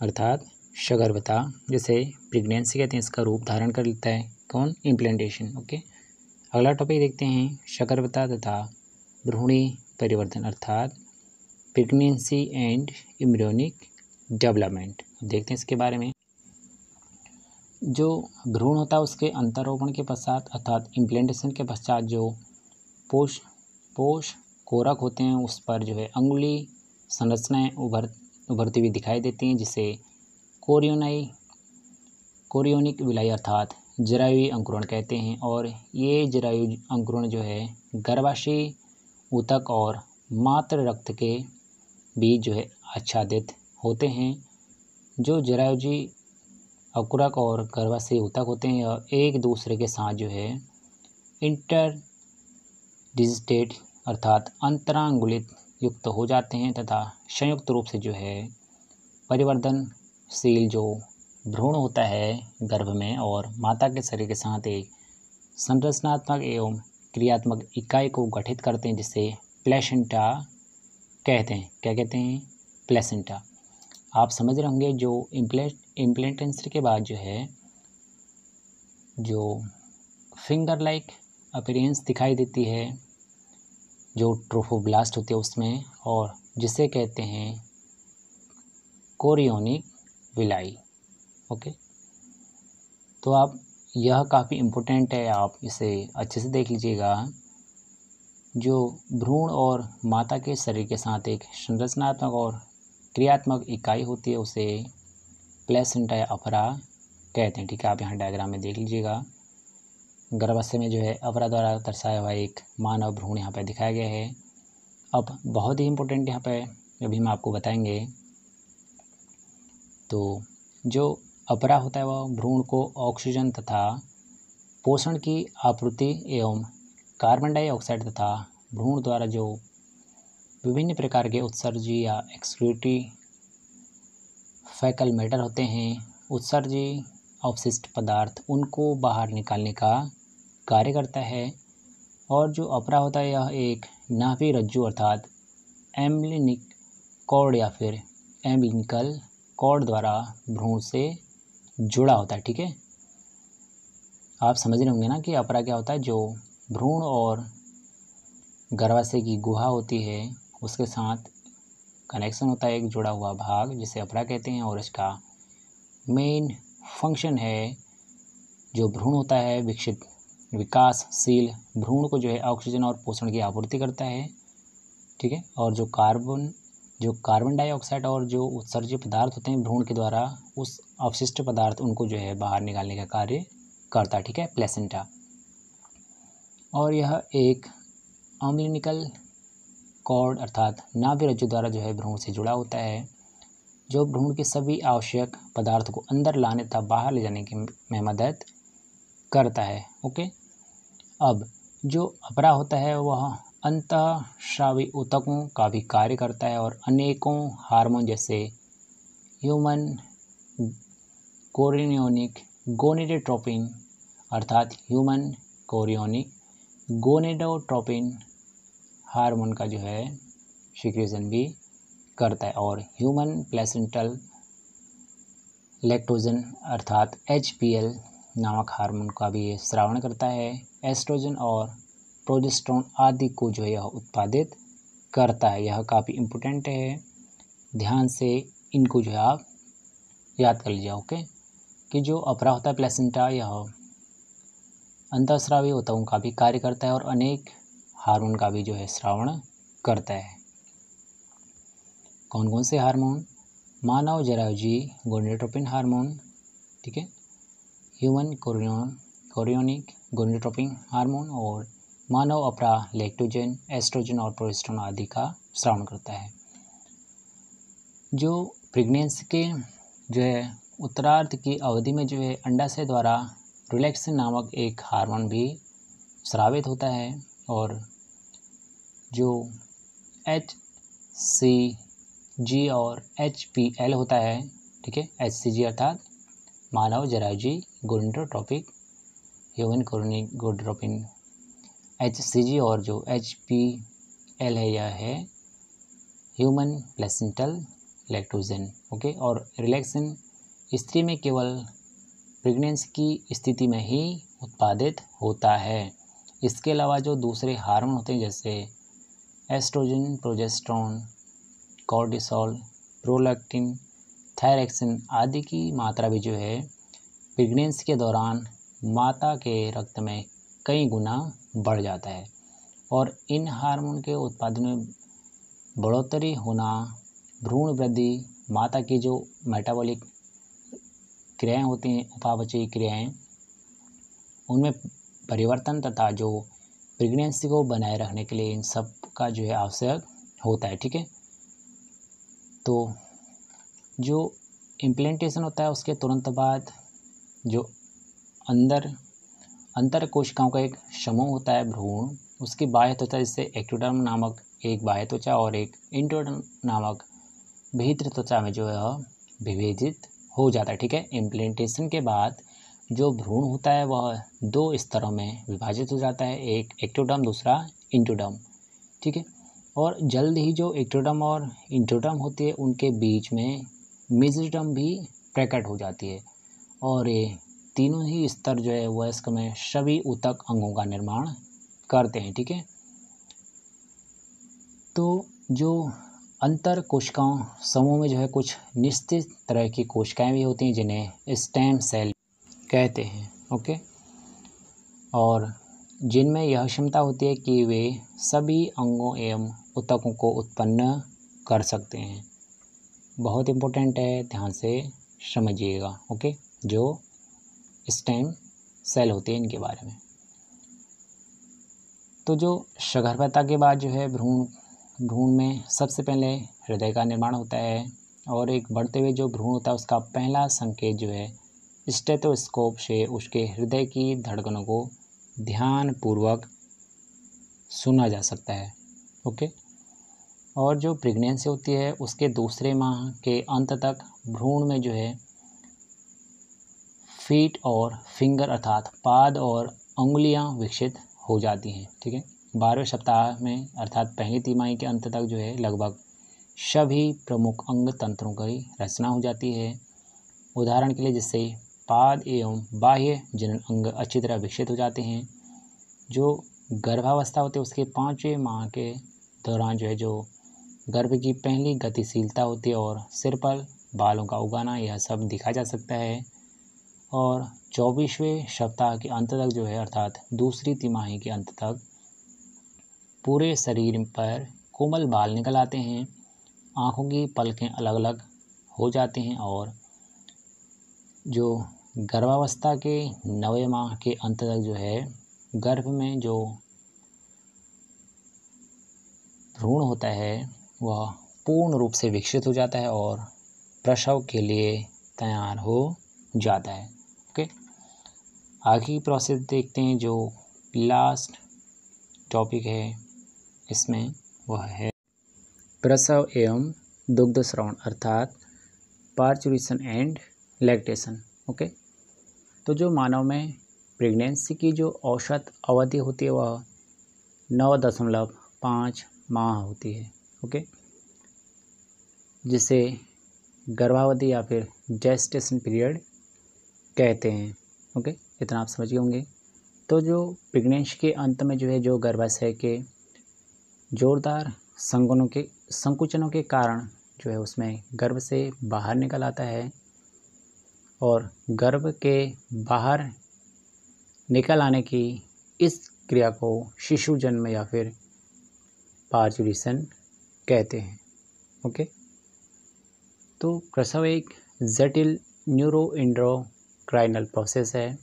अर्थात सगर्भता, जैसे प्रेगनेंसी कहते हैं, इसका रूप धारण कर लेता है। कौन? इम्प्लांटेशन ओके अगला टॉपिक देखते हैं, सगर्भता तथा भ्रूणी परिवर्तन अर्थात प्रेगनेंसी एंड इम्ब्रियोनिक डेवलपमेंट देखते हैं इसके बारे में। जो भ्रूण होता है, उसके अंतरोपण के पश्चात अर्थात इम्प्लेंटेशन के पश्चात जो पोष पोष कोरक होते हैं, उस पर जो है अंगुली संरचनाएँ उभर उभरती हुई दिखाई देती हैं, जिसे कोरियोनाई कोरियोनिक विलाई अर्थात जरायु अंकुरण कहते हैं। और ये जरायु अंकुरण जो है गर्भाशय ऊतक और मात्र रक्त के बीज जो है, आच्छादित होते हैं। जो जरायुजी, अकुरक और गर्भाशय ऊतक होते हैं और एक दूसरे के साथ जो है इंटर डिजिटेट अर्थात अंतरांगुलित युक्त हो जाते हैं तथा संयुक्त रूप से जो है, परिवर्तनशील जो भ्रूण होता है गर्भ में और माता के शरीर के साथ एक संरचनात्मक एवं क्रियात्मक इकाई को गठित करते हैं, जिसे प्लेसेंटा कहते हैं। क्या कहते हैं? प्लेसेंटा। आप समझ रहे होंगे जो इम्प्लेट इम्प्लेंटेंसरी के बाद जो है, जो फिंगर लाइक अपीरेंस दिखाई देती है, जो ट्रोफोब्लास्ट होती है उसमें, और जिसे कहते हैं कोरियोनिक विलाई ओके? तो आप यह काफ़ी इम्पोर्टेंट है, आप इसे अच्छे से देख लीजिएगा। जो भ्रूण और माता के शरीर के साथ एक संरचनात्मक और क्रियात्मक इकाई होती है, उसे प्लेसेंटा या अफरा कहते हैं। ठीक है, आप यहाँ डायग्राम में देख लीजिएगा। गर्भाशय में जो है अपरा द्वारा दर्शाया हुआ एक मानव भ्रूण यहाँ पर दिखाया गया है। अब बहुत ही इम्पोर्टेंट यहाँ पर अभी हम आपको बताएँगे। तो जो अपरा होता है वह भ्रूण को ऑक्सीजन तथा पोषण की आपूर्ति एवं कार्बन डाइऑक्साइड तथा भ्रूण द्वारा जो विभिन्न प्रकार के उत्सर्जी या एक्सक्रीटी फैकल मैटर होते हैं, उत्सर्जी अवशिष्ट पदार्थ उनको बाहर निकालने का कार्य करता है और जो अपरा होता है यह एक नाभि रज्जु अर्थात एम्लिनिक कॉर्ड या फिर एम्बिलिकल कॉर्ड द्वारा भ्रूण से जुड़ा होता है, ठीक है? आप समझ रहे होंगे ना कि अपरा क्या होता है? जो भ्रूण और गर्भाशय की गुहा होती है, उसके साथ कनेक्शन होता है, एक जुड़ा हुआ भाग, जिसे अपरा कहते हैं, और इसका मेन फ़ंक्शन है, जो भ्रूण होता है, विकसित, विकासशील भ्रूण को जो है ऑक्सीजन और पोषण की आपूर्ति करता है, ठीक है? और जो कार्बन जो कार्बन डाइऑक्साइड और जो उत्सर्जित पदार्थ होते हैं, भ्रूण के द्वारा, उस अवशिष्ट पदार्थ उनको जो है बाहर निकालने का कार्य करता, ठीक है? प्लेसेंटा और यह एक अम्लिनिकल कॉर्ड अर्थात नाभि रज्जु द्वारा जो है भ्रूण से जुड़ा होता है, जो भ्रूण के सभी आवश्यक पदार्थ को अंदर लाने तथा बाहर ले जाने की में मदद करता है, ओके? अब जो अपरा होता है वह अंत श्रावी ऊतकों का भी कार्य करता है और अनेकों हार्मोन जैसे ह्यूमन कोरियोनिक गोनेडोट्रोपिन अर्थात ह्यूमन कोरियोनिक गोनेडोट्रोपिन हार्मोन का जो है सिक्रेशन भी करता है और ह्यूमन प्लेसेंटल लेक्टोजन अर्थात एचपीएल नामक हार्मोन का भी श्रावण करता है। एस्ट्रोजन और प्रोजेस्ट्रॉन आदि को जो है, यह उत्पादित करता है। यह काफ़ी इम्पोर्टेंट है। ध्यान से इनको जो है आप याद कर लीजिए ओके कि जो अपरा होता है प्लेसेंटा यह अंतस्रावी होता है, उनका भी कार्य करता है और अनेक हार्मोन का भी जो है श्रावण करता है। कौन कौन से हार्मोन? मानव जरावजी गोनेट्रोपिन हार्मोन, ठीक है? Human chorion, chorionic gonadotropin hormone और मानव अपरा लेक्टोजन एस्ट्रोजन और प्रोस्ट्रोन आदि का श्रावण करता है। जो प्रेगनेंसी के जो है उत्तरार्ध की अवधि में जो है अंडाशय द्वारा रिलैक्सिन नामक एक हार्मोन भी स्रावित होता है और जो एच सी जी और एच पी एल होता है, ठीक है? एच सी जी अर्थात मानव जराजी gonadotropic human chorionic gonadotropin H C G और जो एच पी एल है, यह है ह्यूमन प्लेसेंटल लैक्टोजन, ओके? और रिलैक्सिन स्त्री में केवल प्रेगनेंसी की स्थिति में ही उत्पादित होता है। इसके अलावा जो दूसरे हार्मोन होते हैं, जैसे oestrogen progesterone cortisol prolactin thyroxine आदि की मात्रा भी जो है प्रेगनेंसी के दौरान माता के रक्त में कई गुना बढ़ जाता है। और इन हार्मोन के उत्पादन में बढ़ोतरी होना भ्रूण वृद्धि, माता की जो मेटाबॉलिक क्रियाएँ होती हैं, उपापचयी क्रियाएँ, उनमें परिवर्तन तथा जो प्रेगनेंसी को बनाए रखने के लिए इन सब का जो है आवश्यक होता है, ठीक है? तो जो इम्प्लेंटेशन होता है, उसके तुरंत बाद जो अंदर, अंतर कोशिकाओं का एक समूह होता है, भ्रूण, उसकी बाह्य त्वचा जिससे एक्टोडर्म नामक एक बाह्य त्वचा और एक इंटोडर्म नामक भीतर त्वचा में जो है विभेजित हो जाता है, ठीक है? इम्प्लेंटेशन के बाद जो भ्रूण होता है, वह दो स्तरों में विभाजित हो जाता है, एक एक्टोडम दूसरा इंटोडम ठीक है? और जल्द ही जो एक्टोडम और इंटोडम होती है, उनके बीच में मिजडम भी प्रकट हो जाती है और ये तीनों ही स्तर जो है, वयस्क में सभी उतक अंगों का निर्माण करते हैं, ठीक है? तो जो अंतर कोशिकाओं समूह में जो है कुछ निश्चित तरह की कोशिकाएँ भी होती हैं, जिन्हें स्टेम सेल कहते हैं, ओके? और जिनमें यह क्षमता होती है कि वे सभी अंगों एवं उत्तकों को उत्पन्न कर सकते हैं। बहुत इम्पोर्टेंट है, ध्यान से समझिएगा, ओके? जो स्टेम सेल होते हैं, इनके बारे में। तो जो सगर्भता के बाद जो है भ्रूण भ्रूण में सबसे पहले हृदय का निर्माण होता है और एक बढ़ते हुए जो भ्रूण होता है उसका पहला संकेत जो है, स्टेथोस्कोप से उसके हृदय की धड़कनों को ध्यानपूर्वक सुना जा सकता है। ओके? और जो प्रेगनेंसी होती है, उसके दूसरे माह के अंत तक भ्रूण में जो है, फीट और फिंगर अर्थात पाद और उंगलियाँ विकसित हो जाती हैं, ठीक है? बारहवें सप्ताह में, अर्थात पहली तिमाही के अंत तक जो है, लगभग सभी प्रमुख अंग तंत्रों की रचना हो जाती है। उदाहरण के लिए जिससे पाद एवं बाह्य जनन अंग अच्छी तरह विकसित हो जाते हैं। जो गर्भावस्था होती है, उसके पाँचवें माह के दौरान जो है, जो गर्भ की पहली गतिशीलता होती है और सिर पर बालों का उगाना, यह सब दिखा जा सकता है। और चौबीसवें सप्ताह के अंत तक जो है, अर्थात दूसरी तिमाही के अंत तक पूरे शरीर पर कोमल बाल निकल आते हैं। आँखों की पलकें अलग अलग हो जाते हैं और जो गर्भावस्था के नवे माह के अंत तक जो है, गर्भ में जो भ्रूण होता है, वह पूर्ण रूप से विकसित हो जाता है और प्रसव के लिए तैयार हो जाता है। ओके? आगे प्रोसेस देखते हैं जो लास्ट टॉपिक है। इसमें वह है। प्रसव एवं दुग्ध श्रवण, अर्थात पार्चुरेशन एंड लैक्टेशन, ओके? तो जो मानव में प्रेगनेंसी की जो औसत अवधि होती है, वह नौ दशमलव पाँच माह होती है, ओके? जिसे गर्भावधि या फिर जेस्टेशन पीरियड कहते हैं, ओके? इतना आप समझ गए होंगे। तो जो प्रेगनेंसी के अंत में जो है, जो गर्भाशय के जोरदार संगनों के, संकुचनों के कारण जो है उसमें गर्भ से बाहर निकल आता है और गर्भ के बाहर निकल आने की इस क्रिया को शिशु जन्म या फिर पार्चुरेशन कहते हैं। ओके? तो प्रसव एक जटिल न्यूरो इंड्रोक्राइनल प्रोसेस है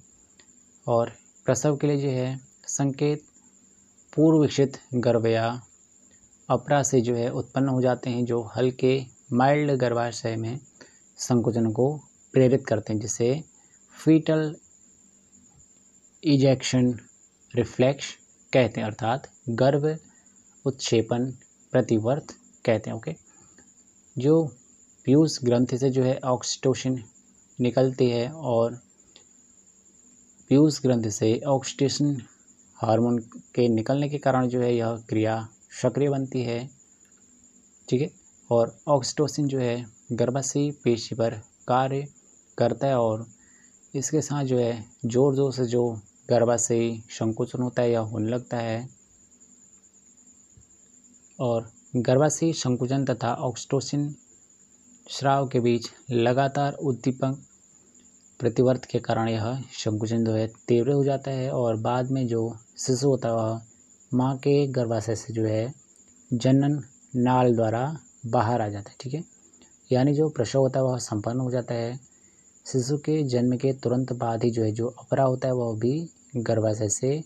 और प्रसव के लिए जो है संकेत पूर्व विकसित गर्भ या अपरा से जो है उत्पन्न हो जाते हैं, जो हल्के माइल्ड गर्भाशय में संकुचन को प्रेरित करते हैं, जिसे फीटल इजेक्शन रिफ्लेक्स कहते हैं, अर्थात गर्भ उत्क्षेपण प्रतिवर्त कहते हैं ओके जो पीयूष ग्रंथि से जो है ऑक्सीटोसिन निकलती है और पीयूष ग्रंथि से ऑक्सीटोसिन हार्मोन के निकलने के कारण जो है यह क्रिया सक्रिय बनती है, ठीक है? और ऑक्सीटोसिन जो है, गर्भाशयी पेशी पर कार्य करता है और इसके साथ जो है ज़ोर ज़ोर से जो गर्भाशयी संकुचन होता है या होने लगता है और गर्भाशयी संकुचन तथा ऑक्सीटोसिन श्राव के बीच लगातार उद्दीपक प्रतिवर्त के कारण यह संकुचन जो है, तीव्र हो जाता है और बाद में जो शिशु होता है, वह माँ के गर्भाशय से जो है, जनन नाल द्वारा बाहर आ जाता है, ठीक है? यानी जो प्रसव होता है, वह संपन्न हो जाता है। शिशु के जन्म के तुरंत बाद ही जो है, जो अपरा होता है, वह भी गर्भाशय से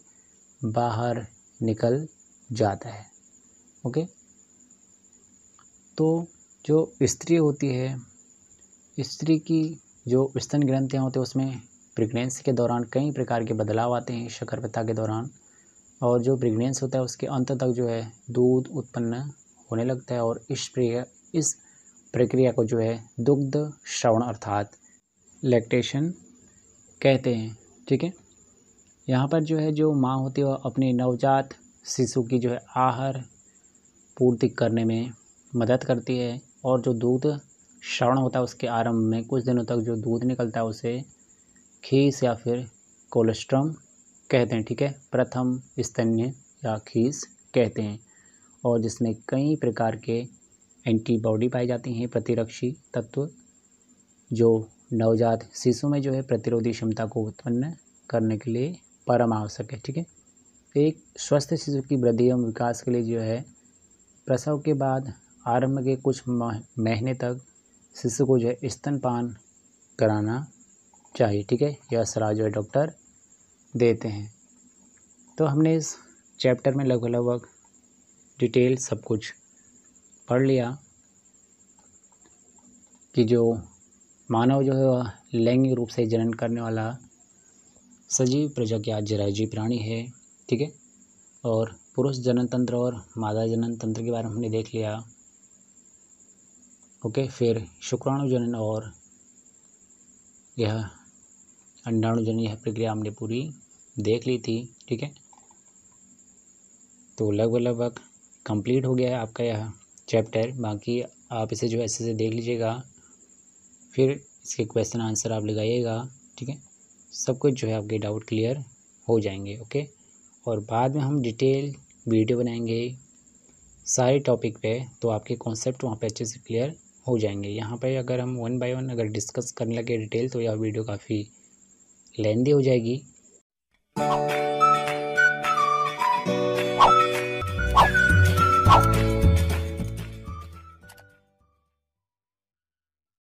बाहर निकल जाता है, ओके? तो जो स्त्री होती है, स्त्री की जो स्तन ग्रंथियाँ होती हैं, उसमें प्रेगनेंसी के दौरान कई प्रकार के बदलाव आते हैं शकरपता के दौरान। और जो प्रेगनेंस होता है, उसके अंत तक जो है, दूध उत्पन्न होने लगता है और इस प्रक्रिया इस प्रक्रिया को जो है, दुग्ध श्रवण अर्थात लैक्टेशन कहते हैं। ठीक है? यहाँ पर जो है, जो माँ होती है, वह अपने नवजात शिशु की जो है, आहार पूर्ति करने में मदद करती है और जो दूध श्रवण होता है, उसके आरंभ में कुछ दिनों तक जो दूध निकलता है, उसे खीस या फिर कोलेस्ट्रम कहते हैं, ठीक है? प्रथम स्तन्य या खीस कहते हैं और जिसमें कई प्रकार के एंटीबॉडी पाई जाती हैं, प्रतिरक्षी तत्व, जो नवजात शिशु में जो है प्रतिरोधी क्षमता को उत्पन्न करने के लिए परम आवश्यक है, ठीक है? एक स्वस्थ शिशु की वृद्धि एवं विकास के लिए जो है, प्रसव के बाद आरंभ के कुछ महीने तक शिशु को जो है स्तनपान कराना चाहिए, ठीक है? यह सलाह जो है डॉक्टर देते हैं। तो हमने इस चैप्टर में लगभग लगभग डिटेल सब कुछ पढ़ लिया कि जो मानव जो है लैंगिक रूप से जनन करने वाला सजीव प्रजाति आज जराजीव प्राणी है, ठीक है? और पुरुष जनन तंत्र और मादा जनन तंत्र के बारे में हमने देख लिया। ओके, फिर शुक्राणु जनन और यह अंडाणु जनन, यह प्रक्रिया हमने पूरी देख ली थी, ठीक है? तो लगभग लगभग कंप्लीट हो गया है आपका यह चैप्टर बाकी आप इसे जो ऐसे से देख लीजिएगा, फिर इसके क्वेश्चन आंसर आप लगाइएगा, ठीक है? सब कुछ जो है आपके डाउट क्लियर हो जाएँगे ओके और बाद में हम डिटेल वीडियो बनाएँगे सारे टॉपिक पे तो आपके कॉन्सेप्ट वहाँ पे अच्छे से क्लियर हो जाएँगे। यहाँ पे अगर हम वन बाय वन अगर डिस्कस करने लगे डिटेल तो यह वीडियो काफ़ी लेंदी हो जाएगी। あっ。